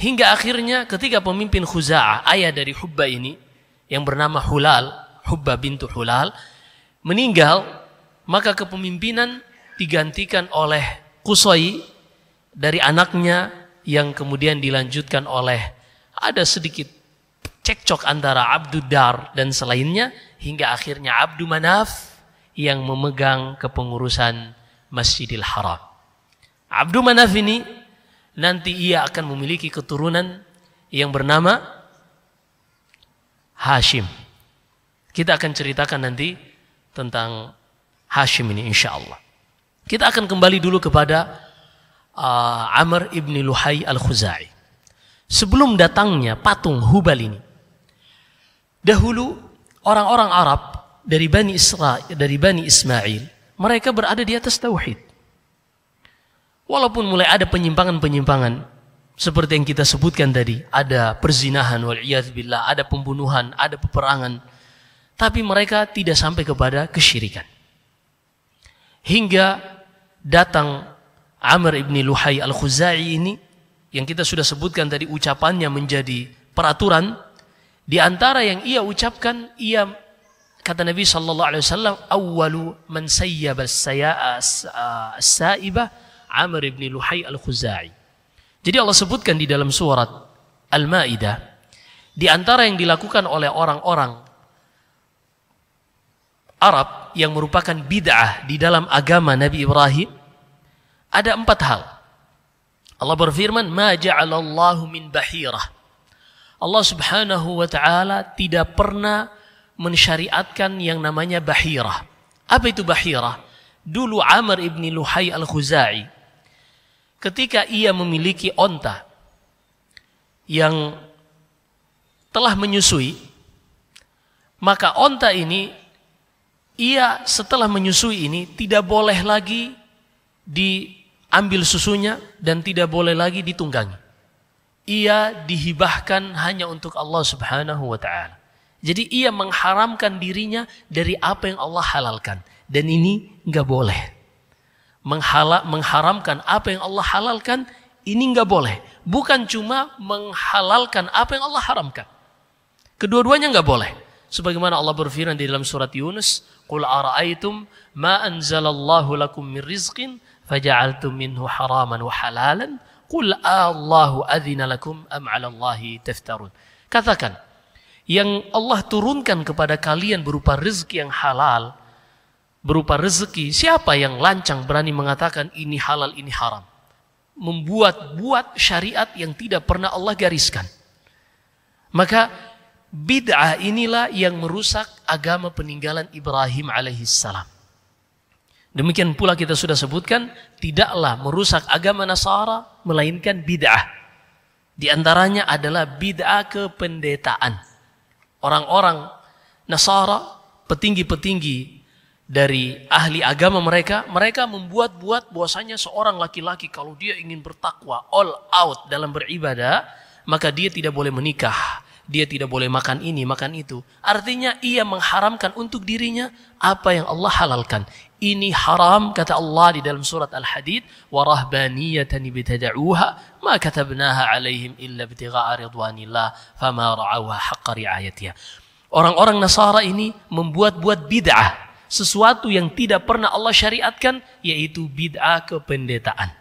Hingga akhirnya ketika pemimpin Khuza'ah, ayah dari Hubba ini, yang bernama Hulal, Hubba bintu Hulal, meninggal, maka kepemimpinan digantikan oleh Kusoi dari anaknya yang kemudian dilanjutkan oleh ada sedikit cekcok antara Abdul Dar dan selainnya hingga akhirnya Abdul Manaf yang memegang kepengurusan Masjidil Haram. Abdul Manaf ini nanti ia akan memiliki keturunan yang bernama Hashim. Kita akan ceritakan nanti tentang Hashim ini insya Allah. Kita akan kembali dulu kepada uh, Amr ibn Luhai al-Khuzai. Sebelum datangnya patung Hubal ini. Dahulu orang-orang Arab dari Bani Israel, dari Bani Ismail mereka berada di atas tauhid. Walaupun mulai ada penyimpangan-penyimpangan seperti yang kita sebutkan tadi, ada perzinahan wal billah, ada pembunuhan, ada peperangan, tapi mereka tidak sampai kepada kesyirikan. Hingga datang Amr ibni Luhai al-Khuzai ini yang kita sudah sebutkan tadi ucapannya menjadi peraturan di antara yang ia ucapkan ia Kata Nabi sallallahu alaihi wasallam, "Awwalu man sayyaba as-saibah Amr ibn Luhai al-Khuzai." Jadi Allah sebutkan di dalam surat Al-Maidah di antara yang dilakukan oleh orang-orang Arab yang merupakan bid'ah di dalam agama Nabi Ibrahim ada empat hal. Allah berfirman, "Ma ja'alallahu min bahirah." Allah Subhanahu wa taala tidak pernah mensyariatkan yang namanya bahirah. Apa itu bahirah? Dulu Amr ibni Luhai al-Khuzai ketika ia memiliki onta yang telah menyusui maka onta ini ia setelah menyusui ini tidak boleh lagi diambil susunya dan tidak boleh lagi ditunggangi. Ia dihibahkan hanya untuk Allah Subhanahu wa taala. Jadi ia mengharamkan dirinya dari apa yang Allah halalkan. Dan ini nggak boleh. Menghala, mengharamkan apa yang Allah halalkan, ini nggak boleh. Bukan cuma menghalalkan apa yang Allah haramkan. Kedua-duanya nggak boleh. Sebagaimana Allah berfirman di dalam surat Yunus, "Qul ara'aytum ma anzalallahu lakum min rizqin faja'altum minhu haraman wa halalan? Qul Allahu adzina lakum am 'ala Allahi taftarun." Katakan, yang Allah turunkan kepada kalian berupa rezeki yang halal, berupa rezeki, siapa yang lancang berani mengatakan ini halal, ini haram? Membuat-buat syariat yang tidak pernah Allah gariskan. Maka bid'ah inilah yang merusak agama peninggalan Ibrahim alaihissalam. Demikian pula kita sudah sebutkan, tidaklah merusak agama Nasara, melainkan bid'ah. Di antaranya adalah bid'ah kependetaan. Orang-orang Nasara, petinggi-petinggi dari ahli agama mereka, mereka membuat-buat bahwasanya seorang laki-laki kalau dia ingin bertakwa all out dalam beribadah, maka dia tidak boleh menikah, dia tidak boleh makan ini, makan itu. Artinya ia mengharamkan untuk dirinya apa yang Allah halalkan ini haram kata Allah di dalam surat Al-Hadid wa rahbaniyatan ibtada'uha ma katabnaha alaihim illa ibtigha'a ridwanillah fama ra'awha haqqa ri'ayatiha. Orang-orang Nasara ini membuat-buat bid'ah, sesuatu yang tidak pernah Allah syariatkan yaitu bid'ah kependetaan.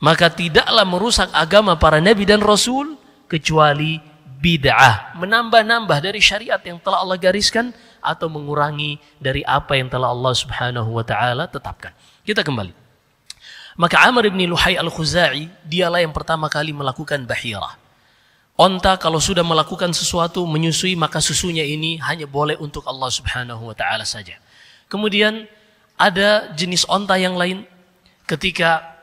Maka tidaklah merusak agama para nabi dan rasul kecuali bid'ah, menambah-nambah dari syariat yang telah Allah gariskan atau mengurangi dari apa yang telah Allah Subhanahu wa taala tetapkan. Kita kembali. Maka Amr bin Luhai Al-Khuzai dialah yang pertama kali melakukan bahirah. Onta kalau sudah melakukan sesuatu menyusui maka susunya ini hanya boleh untuk Allah Subhanahu wa taala saja. Kemudian ada jenis onta yang lain ketika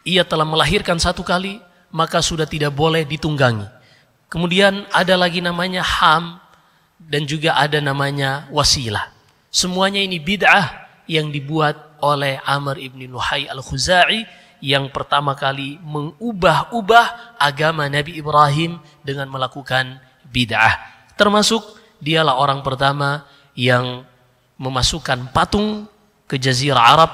ia telah melahirkan satu kali maka sudah tidak boleh ditunggangi. Kemudian ada lagi namanya ham dan juga ada namanya wasilah. Semuanya ini bid'ah yang dibuat oleh Amr ibn Luhai al-Khuzai yang pertama kali mengubah-ubah agama Nabi Ibrahim dengan melakukan bid'ah. Termasuk dialah orang pertama yang memasukkan patung ke Jazirah Arab,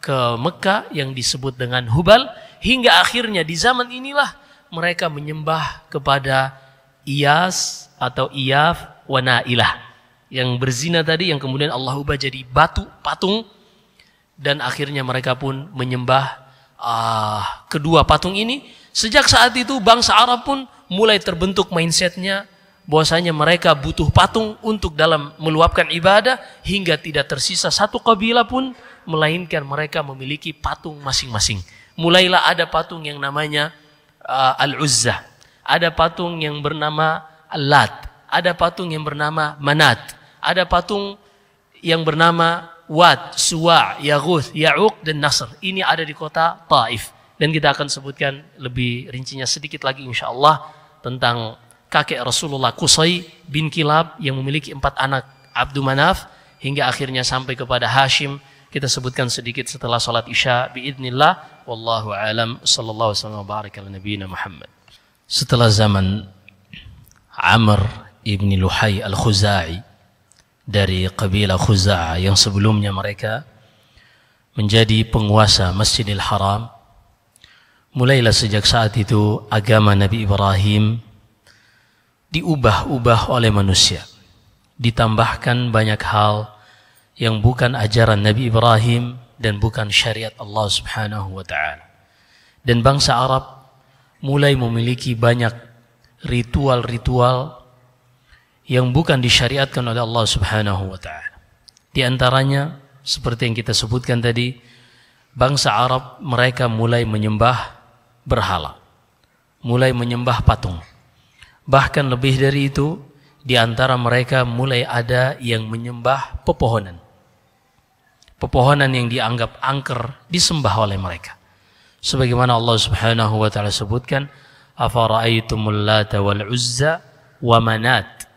ke Mekah yang disebut dengan Hubal. Hingga akhirnya di zaman inilah mereka menyembah kepada Iyas atau Iyaf wanailah yang berzina tadi yang kemudian Allah ubah jadi batu patung. Dan akhirnya mereka pun menyembah uh, kedua patung ini. Sejak saat itu bangsa Arab pun mulai terbentuk mindsetnya bahwasanya mereka butuh patung untuk dalam meluapkan ibadah hingga tidak tersisa satu kabilah pun melainkan mereka memiliki patung masing-masing. Mulailah ada patung yang namanya uh, Al-Uzza. Ada patung yang bernama Al-Lat. Ada patung yang bernama Manat, ada patung yang bernama Wad, Suwa, Yaghuth, Ya'uq dan Nasr. Ini ada di kota Taif. Dan kita akan sebutkan lebih rincinya sedikit lagi insya Allah tentang kakek Rasulullah Qusay bin Kilab yang memiliki empat anak Abdul Manaf hingga akhirnya sampai kepada Hashim. Kita sebutkan sedikit setelah salat Isya biidnillah wallahu alam sallallahu alaihi wasallam baraka ala Muhammad setelah zaman Amr Ibni Luhai Al-Khuzai dari kabilah Khuza'ah yang sebelumnya mereka menjadi penguasa Masjidil Haram. Mulailah sejak saat itu agama Nabi Ibrahim diubah-ubah oleh manusia. Ditambahkan banyak hal yang bukan ajaran Nabi Ibrahim dan bukan syariat Allah Subhanahu wa taala. Dan bangsa Arab mulai memiliki banyak ritual-ritual yang bukan disyariatkan oleh Allah Subhanahu wa taala. Di antaranya seperti yang kita sebutkan tadi, bangsa Arab mereka mulai menyembah berhala, mulai menyembah patung. Bahkan lebih dari itu, di antara mereka mulai ada yang menyembah pepohonan. Pepohonan yang dianggap angker disembah oleh mereka. Sebagaimana Allah Subhanahu wa taala sebutkan, "Afara'aitumul Lata wal Uzza wa Manat?"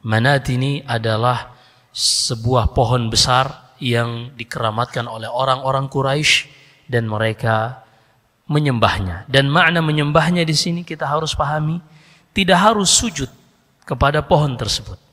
Manat ini adalah sebuah pohon besar yang dikeramatkan oleh orang-orang Quraisy dan mereka menyembahnya. Dan makna menyembahnya di sini kita harus pahami, tidak harus sujud kepada pohon tersebut.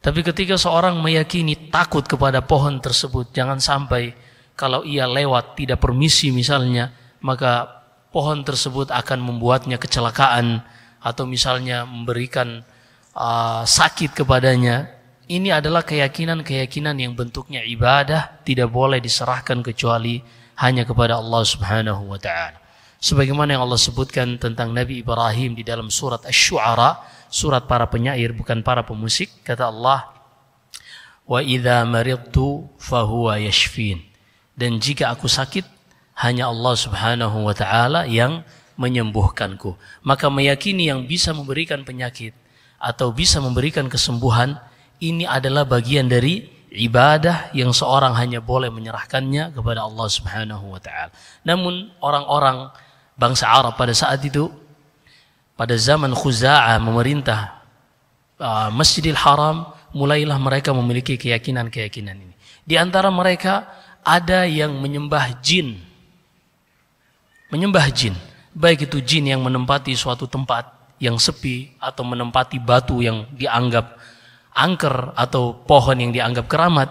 Tapi ketika seorang meyakini takut kepada pohon tersebut, jangan sampai kalau ia lewat tidak permisi misalnya, maka pohon tersebut akan membuatnya kecelakaan atau misalnya memberikan uh, sakit kepadanya, ini adalah keyakinan-keyakinan yang bentuknya ibadah tidak boleh diserahkan kecuali hanya kepada Allah Subhanahu wa taala. Sebagaimana yang Allah sebutkan tentang Nabi Ibrahim di dalam surat Asy-Syu'ara, surat para penyair bukan para pemusik, kata Allah, wa idza maridtu fahuwa yashfin. Dan jika aku sakit, hanya Allah Subhanahu wa taala yang menyembuhkanku. Maka meyakini yang bisa memberikan penyakit atau bisa memberikan kesembuhan ini adalah bagian dari ibadah yang seorang hanya boleh menyerahkannya kepada Allah Subhanahu wa taala. Namun orang-orang bangsa Arab pada saat itu pada zaman Khuza'ah memerintah uh, Masjidil Haram mulailah mereka memiliki keyakinan-keyakinan ini. Di antara mereka ada yang menyembah jin. Menyembah jin. Baik itu jin yang menempati suatu tempat yang sepi atau menempati batu yang dianggap angker atau pohon yang dianggap keramat.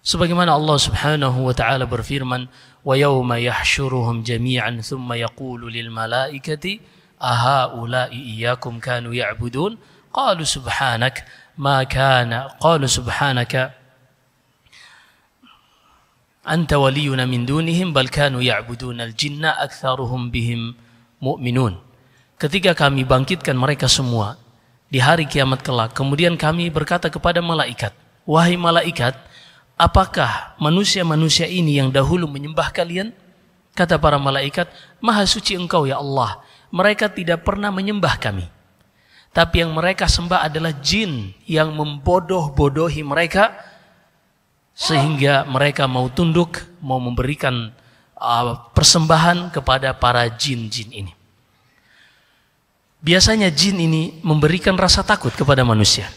Sebagaimana Allah Subhanahu wa taala berfirman, "Wa yauma yahsyuruhum jami'an thumma yaqulu lil malaikati ahaulai iyyakum kanu ya'budun? Qalu subhanak ma kana qalu subhanaka ketika kami bangkitkan mereka semua di hari kiamat kelak kemudian kami berkata kepada malaikat wahai malaikat apakah manusia-manusia ini yang dahulu menyembah kalian? Kata para malaikat maha suci engkau ya Allah mereka tidak pernah menyembah kami tapi yang mereka sembah adalah jin yang membodoh-bodohi mereka sehingga mereka mau tunduk, mau memberikan uh, persembahan kepada para jin-jin ini. Biasanya jin ini memberikan rasa takut kepada manusia.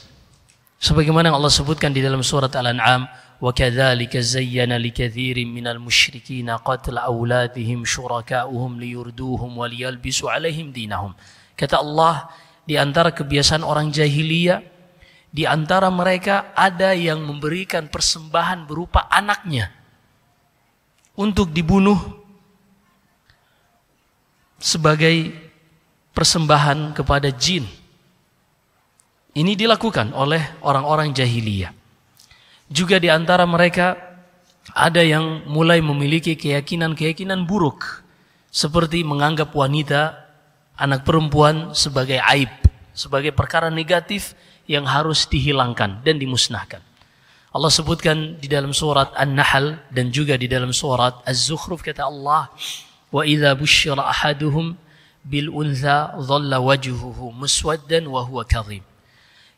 Sebagaimana Allah sebutkan di dalam surat Al-An'am, وَكَذَلِكَ زَيَّنَ لِكَثِيرٍ مِنَ الْمُشْرِكِينَ قَتْلَ أَوْلَادِهِمْ شُرَكَاؤُهُمْ لِيُرْدُوهُمْ وَلِيَلْبِسُوا عَلَيْهِمْ دِينَهُمْ Kata Allah, di antara kebiasaan orang jahiliyah, di antara mereka ada yang memberikan persembahan berupa anaknya untuk dibunuh sebagai persembahan kepada jin. Ini dilakukan oleh orang-orang jahiliyah. Juga di antara mereka ada yang mulai memiliki keyakinan-keyakinan buruk seperti menganggap wanita anak perempuan sebagai aib, sebagai perkara negatif yang harus dihilangkan dan dimusnahkan. Allah sebutkan di dalam surat An-Nahl dan juga di dalam surat Az-Zukhruf kata Allah, "Wa idza busyira ahaduhum bil untha dhalla wajhuhu muswaddan wa huwa kadhib."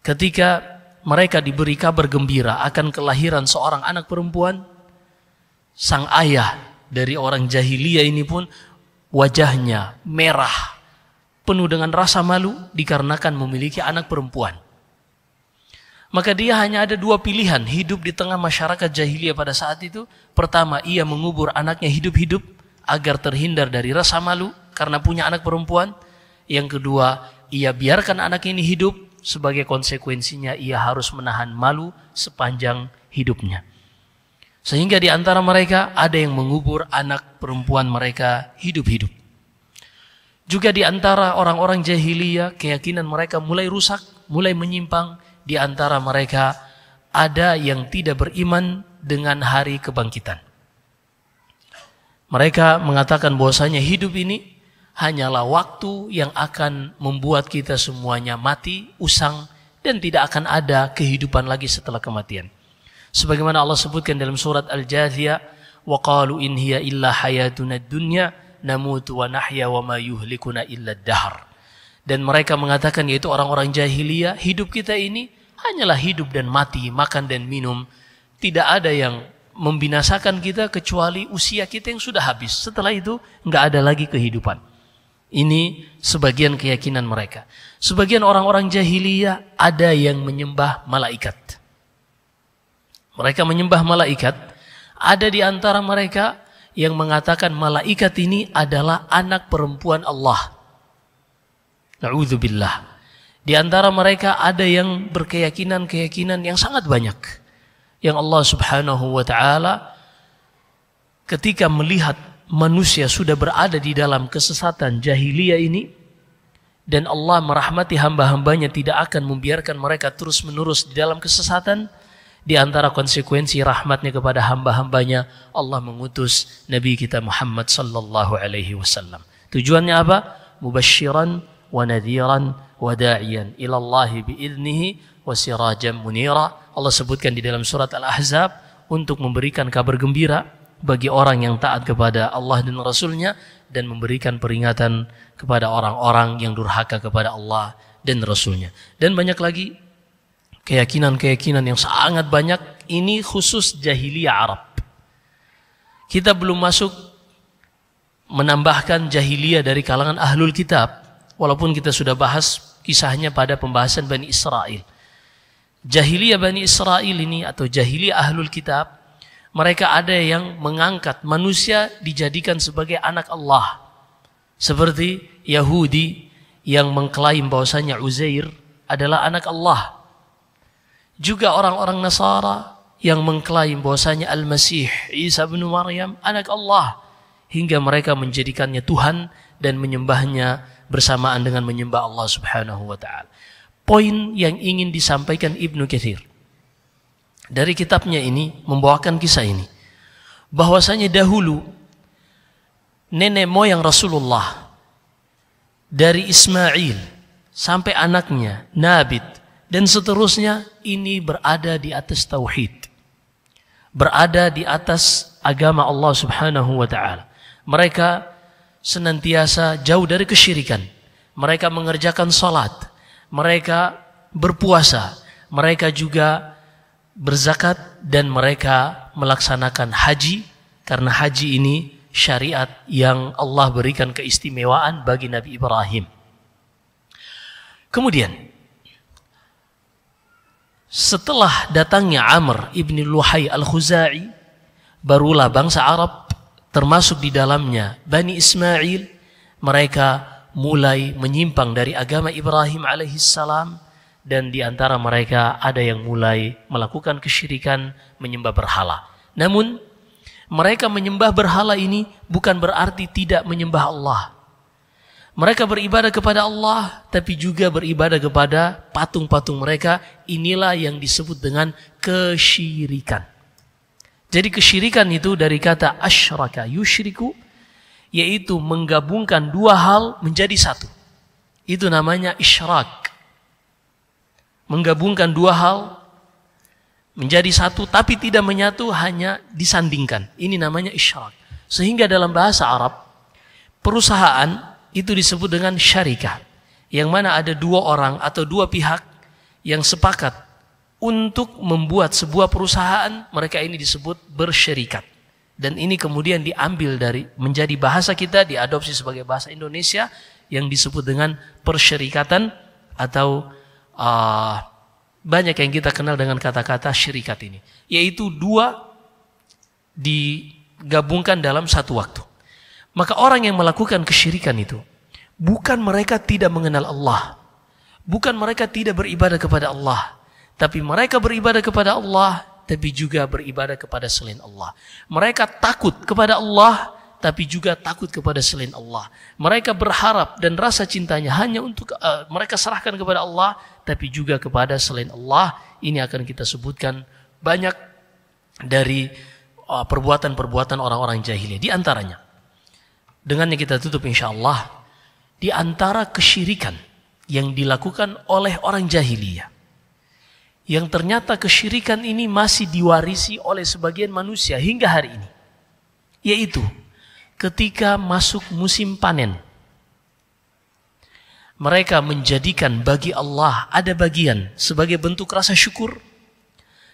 Ketika mereka diberi kabar gembira akan kelahiran seorang anak perempuan, sang ayah dari orang jahiliyah ini pun wajahnya merah penuh dengan rasa malu dikarenakan memiliki anak perempuan. Maka dia hanya ada dua pilihan hidup di tengah masyarakat jahiliyah pada saat itu. Pertama, ia mengubur anaknya hidup-hidup agar terhindar dari rasa malu karena punya anak perempuan. Yang kedua, ia biarkan anak ini hidup sebagai konsekuensinya ia harus menahan malu sepanjang hidupnya. Sehingga di antara mereka ada yang mengubur anak perempuan mereka hidup-hidup. Juga di antara orang-orang jahiliyah, keyakinan mereka mulai rusak, mulai menyimpang. Di antara mereka ada yang tidak beriman dengan hari kebangkitan. Mereka mengatakan bahwasanya hidup ini hanyalah waktu yang akan membuat kita semuanya mati, usang, dan tidak akan ada kehidupan lagi setelah kematian. Sebagaimana Allah sebutkan dalam surat Al-Jathiyah, وَقَالُوا إِنْ هِيَ إِلَّا حَيَاتُنَا الدُّنْيَا namutu wa nahya wa ma yuhlikuna illa dahar. Dan mereka mengatakan yaitu orang-orang jahiliyah, hidup kita ini hanyalah hidup dan mati, makan dan minum. Tidak ada yang membinasakan kita kecuali usia kita yang sudah habis. Setelah itu nggak ada lagi kehidupan. Ini sebagian keyakinan mereka. Sebagian orang-orang jahiliyah ada yang menyembah malaikat. Mereka menyembah malaikat. Ada di antara mereka yang mengatakan malaikat ini adalah anak perempuan Allah. Na'udzubillah. Di antara mereka ada yang berkeyakinan-keyakinan yang sangat banyak. Yang Allah subhanahu wa ta'ala ketika melihat manusia sudah berada di dalam kesesatan jahiliyah ini dan Allah merahmati hamba-hambanya tidak akan membiarkan mereka terus-menerus di dalam kesesatan. Di antara konsekuensi rahmatnya kepada hamba-hambanya Allah mengutus Nabi kita Muhammad sallallahu alaihi wasallam. Tujuannya apa? Mubasyiran wa nadhiran wa da'iyan ila Allah biiznihi wa sirajan munira. Allah sebutkan di dalam surat Al-Ahzab untuk memberikan kabar gembira bagi orang yang taat kepada Allah dan Rasulnya dan memberikan peringatan kepada orang-orang yang durhaka kepada Allah dan Rasulnya. Dan banyak lagi keyakinan-keyakinan yang sangat banyak ini khusus jahiliyah Arab. Kita belum masuk menambahkan jahiliyah dari kalangan ahlul kitab walaupun kita sudah bahas kisahnya pada pembahasan Bani Israel. Jahiliyah Bani Israel ini atau jahiliyah ahlul kitab, mereka ada yang mengangkat manusia dijadikan sebagai anak Allah. Seperti Yahudi yang mengklaim bahwasanya Uzair adalah anak Allah. Juga orang-orang Nasara yang mengklaim bahwasanya Al-Masih Isa bin Maryam anak Allah hingga mereka menjadikannya Tuhan dan menyembahnya bersamaan dengan menyembah Allah Subhanahu wa taala poin yang ingin disampaikan Ibnu Katsir. Dari kitabnya ini membawakan kisah ini. Bahwasanya dahulu nenek moyang Rasulullah dari Ismail sampai anaknya Nabit dan seterusnya ini berada di atas tauhid. Berada di atas agama Allah Subhanahu wa taala. Mereka senantiasa jauh dari kesyirikan. Mereka mengerjakan salat, mereka berpuasa, mereka juga berzakat dan mereka melaksanakan haji karena haji ini syariat yang Allah berikan keistimewaan bagi Nabi Ibrahim. Kemudian setelah datangnya Amr ibni Luhai al-Khuzai, barulah bangsa Arab termasuk di dalamnya Bani Ismail, mereka mulai menyimpang dari agama Ibrahim alaihissalam dan di antara mereka ada yang mulai melakukan kesyirikan menyembah berhala. Namun mereka menyembah berhala ini bukan berarti tidak menyembah Allah. Mereka beribadah kepada Allah tapi juga beribadah kepada patung-patung mereka. Inilah yang disebut dengan kesyirikan. Jadi kesyirikan itu dari kata asyraka yushriku yaitu menggabungkan dua hal menjadi satu. Itu namanya isyrak. Menggabungkan dua hal menjadi satu tapi tidak menyatu hanya disandingkan. Ini namanya isyrak. Sehingga dalam bahasa Arab perusahaan itu disebut dengan syarikah. Yang mana ada dua orang atau dua pihak yang sepakat untuk membuat sebuah perusahaan, mereka ini disebut bersyarikat dan ini kemudian diambil dari menjadi bahasa kita diadopsi sebagai bahasa Indonesia yang disebut dengan persyarikatan atau uh, banyak yang kita kenal dengan kata-kata syirikat ini yaitu dua digabungkan dalam satu waktu maka orang yang melakukan kesyirikan itu bukan mereka tidak mengenal Allah bukan mereka tidak beribadah kepada Allah tapi mereka beribadah kepada Allah tapi juga beribadah kepada selain Allah. Mereka takut kepada Allah, tapi juga takut kepada selain Allah. Mereka berharap dan rasa cintanya hanya untuk uh, mereka serahkan kepada Allah, tapi juga kepada selain Allah. Ini akan kita sebutkan banyak dari uh, perbuatan-perbuatan orang-orang jahiliyah. Di antaranya, dengannya kita tutup insya Allah, di antara kesyirikan yang dilakukan oleh orang jahiliyah yang ternyata kesyirikan ini masih diwarisi oleh sebagian manusia hingga hari ini. Yaitu ketika masuk musim panen. Mereka menjadikan bagi Allah ada bagian sebagai bentuk rasa syukur,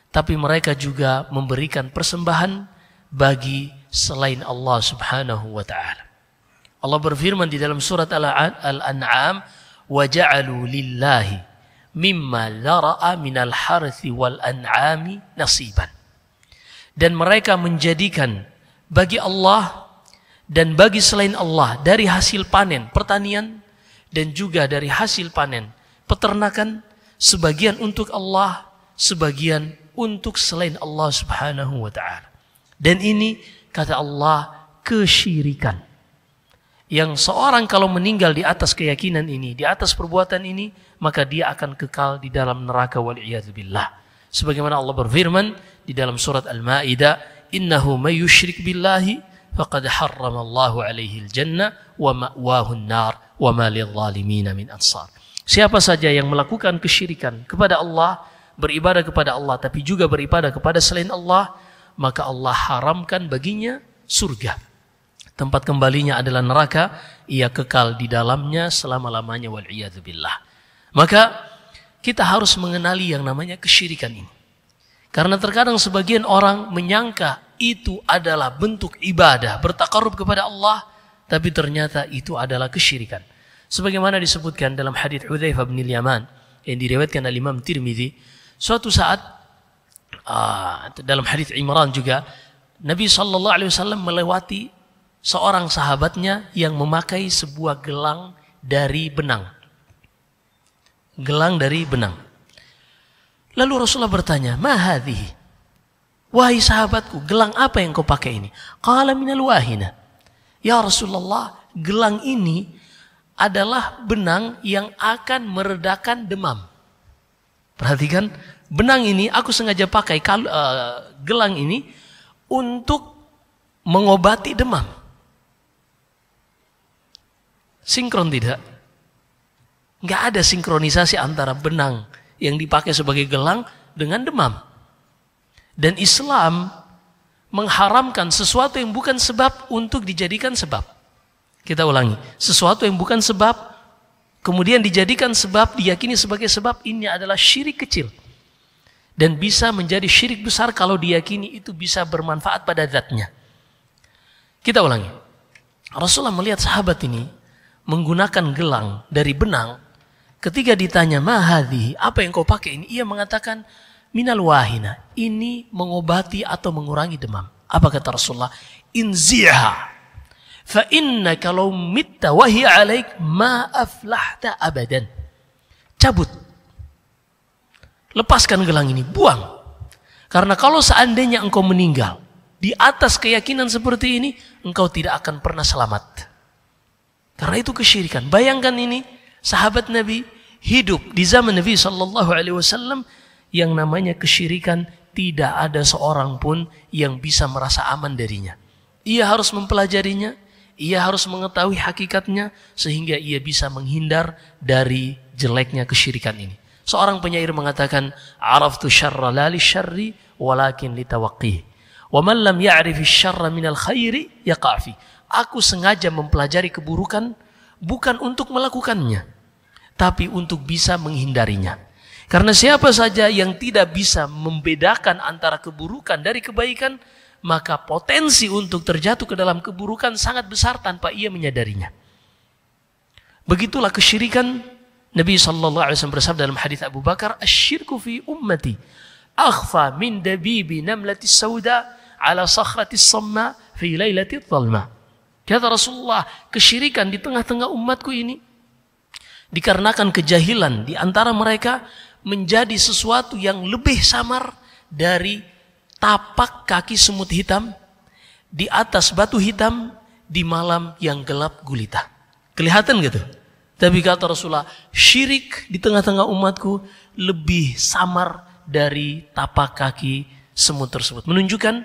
tapi mereka juga memberikan persembahan bagi selain Allah Subhanahu wa taala. Allah berfirman di dalam surat Al-An'am, "Waja'alu lillahi mimma lara'a minal harthi wal an'ami nasiban." Dan mereka menjadikan bagi Allah dan bagi selain Allah dari hasil panen pertanian dan juga dari hasil panen peternakan sebagian untuk Allah, sebagian untuk selain Allah Subhanahu wa taala. Dan ini kata Allah kesyirikan yang seorang kalau meninggal di atas keyakinan ini, di atas perbuatan ini, maka dia akan kekal di dalam neraka waliyadzubillah. Sebagaimana Allah berfirman di dalam surat Al-Maidah, "Innahu may yusyrik billahi Allahu alaihi al-jannah wa ma'wahu an-nar wa ma lidh min ansar." Siapa saja yang melakukan kesyirikan kepada Allah, beribadah kepada Allah tapi juga beribadah kepada selain Allah, maka Allah haramkan baginya surga. Tempat kembalinya adalah neraka, ia kekal di dalamnya selama-lamanya wal billah. Maka kita harus mengenali yang namanya kesyirikan ini. Karena terkadang sebagian orang menyangka itu adalah bentuk ibadah, bertakarub kepada Allah, tapi ternyata itu adalah kesyirikan. Sebagaimana disebutkan dalam hadis Hudzaifah bin Yaman yang diriwayatkan oleh Imam Tirmizi, suatu saat uh, dalam hadis Imran juga Nabi Shallallahu Alaihi Wasallam melewati seorang sahabatnya yang memakai sebuah gelang dari benang. Gelang dari benang. Lalu Rasulullah bertanya, "Mahadhi?" Wahai sahabatku, gelang apa yang kau pakai ini? Qala minal wahina. Ya Rasulullah, gelang ini adalah benang yang akan meredakan demam. Perhatikan, benang ini aku sengaja pakai kal, uh, gelang ini untuk mengobati demam. Sinkron tidak? Nggak ada sinkronisasi antara benang yang dipakai sebagai gelang dengan demam. Dan Islam mengharamkan sesuatu yang bukan sebab untuk dijadikan sebab. Kita ulangi, sesuatu yang bukan sebab kemudian dijadikan sebab diyakini sebagai sebab ini adalah syirik kecil. Dan bisa menjadi syirik besar kalau diyakini itu bisa bermanfaat pada zatnya. Kita ulangi. Rasulullah melihat sahabat ini menggunakan gelang dari benang Ketika ditanya, mahadi, apa yang kau pakai ini? Ia mengatakan, minal wahina. Ini mengobati atau mengurangi demam. Apa kata Rasulullah? Inziha. Fa inna kalau mitta wahi alaik ma aflahta abadan. Cabut. Lepaskan gelang ini, buang. Karena kalau seandainya engkau meninggal di atas keyakinan seperti ini, engkau tidak akan pernah selamat. Karena itu kesyirikan. Bayangkan ini, sahabat Nabi hidup di zaman Nabi Shallallahu Alaihi Wasallam yang namanya kesyirikan tidak ada seorang pun yang bisa merasa aman darinya. Ia harus mempelajarinya, ia harus mengetahui hakikatnya sehingga ia bisa menghindar dari jeleknya kesyirikan ini. Seorang penyair mengatakan, "Araftu syarra la li syarri walakin li tawaqqih." Wa man lam ya'rif syarra minal khairi yaqafi. Aku sengaja mempelajari keburukan bukan untuk melakukannya, tapi untuk bisa menghindarinya. Karena siapa saja yang tidak bisa membedakan antara keburukan dari kebaikan, maka potensi untuk terjatuh ke dalam keburukan sangat besar tanpa ia menyadarinya. Begitulah kesyirikan Nabi sallallahu alaihi wasallam bersabda dalam hadis Abu Bakar, "Asyirku fi ummati akhfa min dabibi namlati sauda ala sakhrati samma fi lailati dhalma." Kata Rasulullah, kesyirikan di tengah-tengah umatku ini dikarenakan kejahilan di antara mereka menjadi sesuatu yang lebih samar dari tapak kaki semut hitam di atas batu hitam di malam yang gelap gulita. Kelihatan gitu? Tapi kata Rasulullah, syirik di tengah-tengah umatku lebih samar dari tapak kaki semut tersebut. Menunjukkan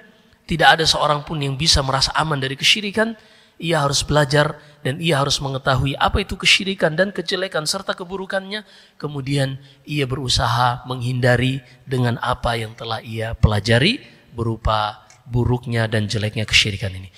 tidak ada seorang pun yang bisa merasa aman dari kesyirikan ia harus belajar dan ia harus mengetahui apa itu kesyirikan dan kejelekan serta keburukannya. Kemudian ia berusaha menghindari dengan apa yang telah ia pelajari berupa buruknya dan jeleknya kesyirikan ini.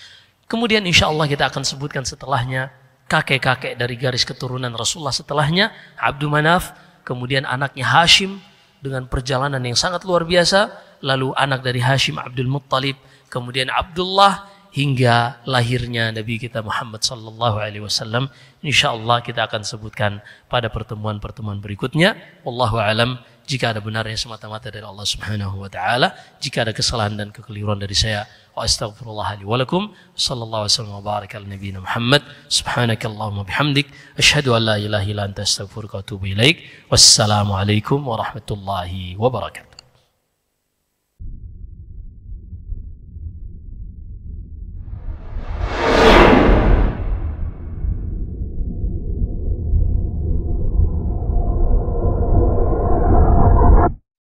Kemudian insya Allah kita akan sebutkan setelahnya kakek-kakek dari garis keturunan Rasulullah setelahnya Abdul Manaf, kemudian anaknya Hashim dengan perjalanan yang sangat luar biasa, lalu anak dari Hashim Abdul Muttalib, kemudian Abdullah hingga lahirnya Nabi kita Muhammad sallallahu alaihi wasallam. Insyaallah kita akan sebutkan pada pertemuan-pertemuan berikutnya. Wallahu alam. Jika ada benarnya semata-mata dari Allah Subhanahu wa taala, jika ada kesalahan dan kekeliruan dari saya, wa li wa lakum. Sallallahu alaihi wa baraka ala nabiyina Muhammad. Subhanakallahumma bihamdik, asyhadu an illa anta astaghfiruka wa atubu ilaik. Wassalamu alaikum warahmatullahi wabarakatuh.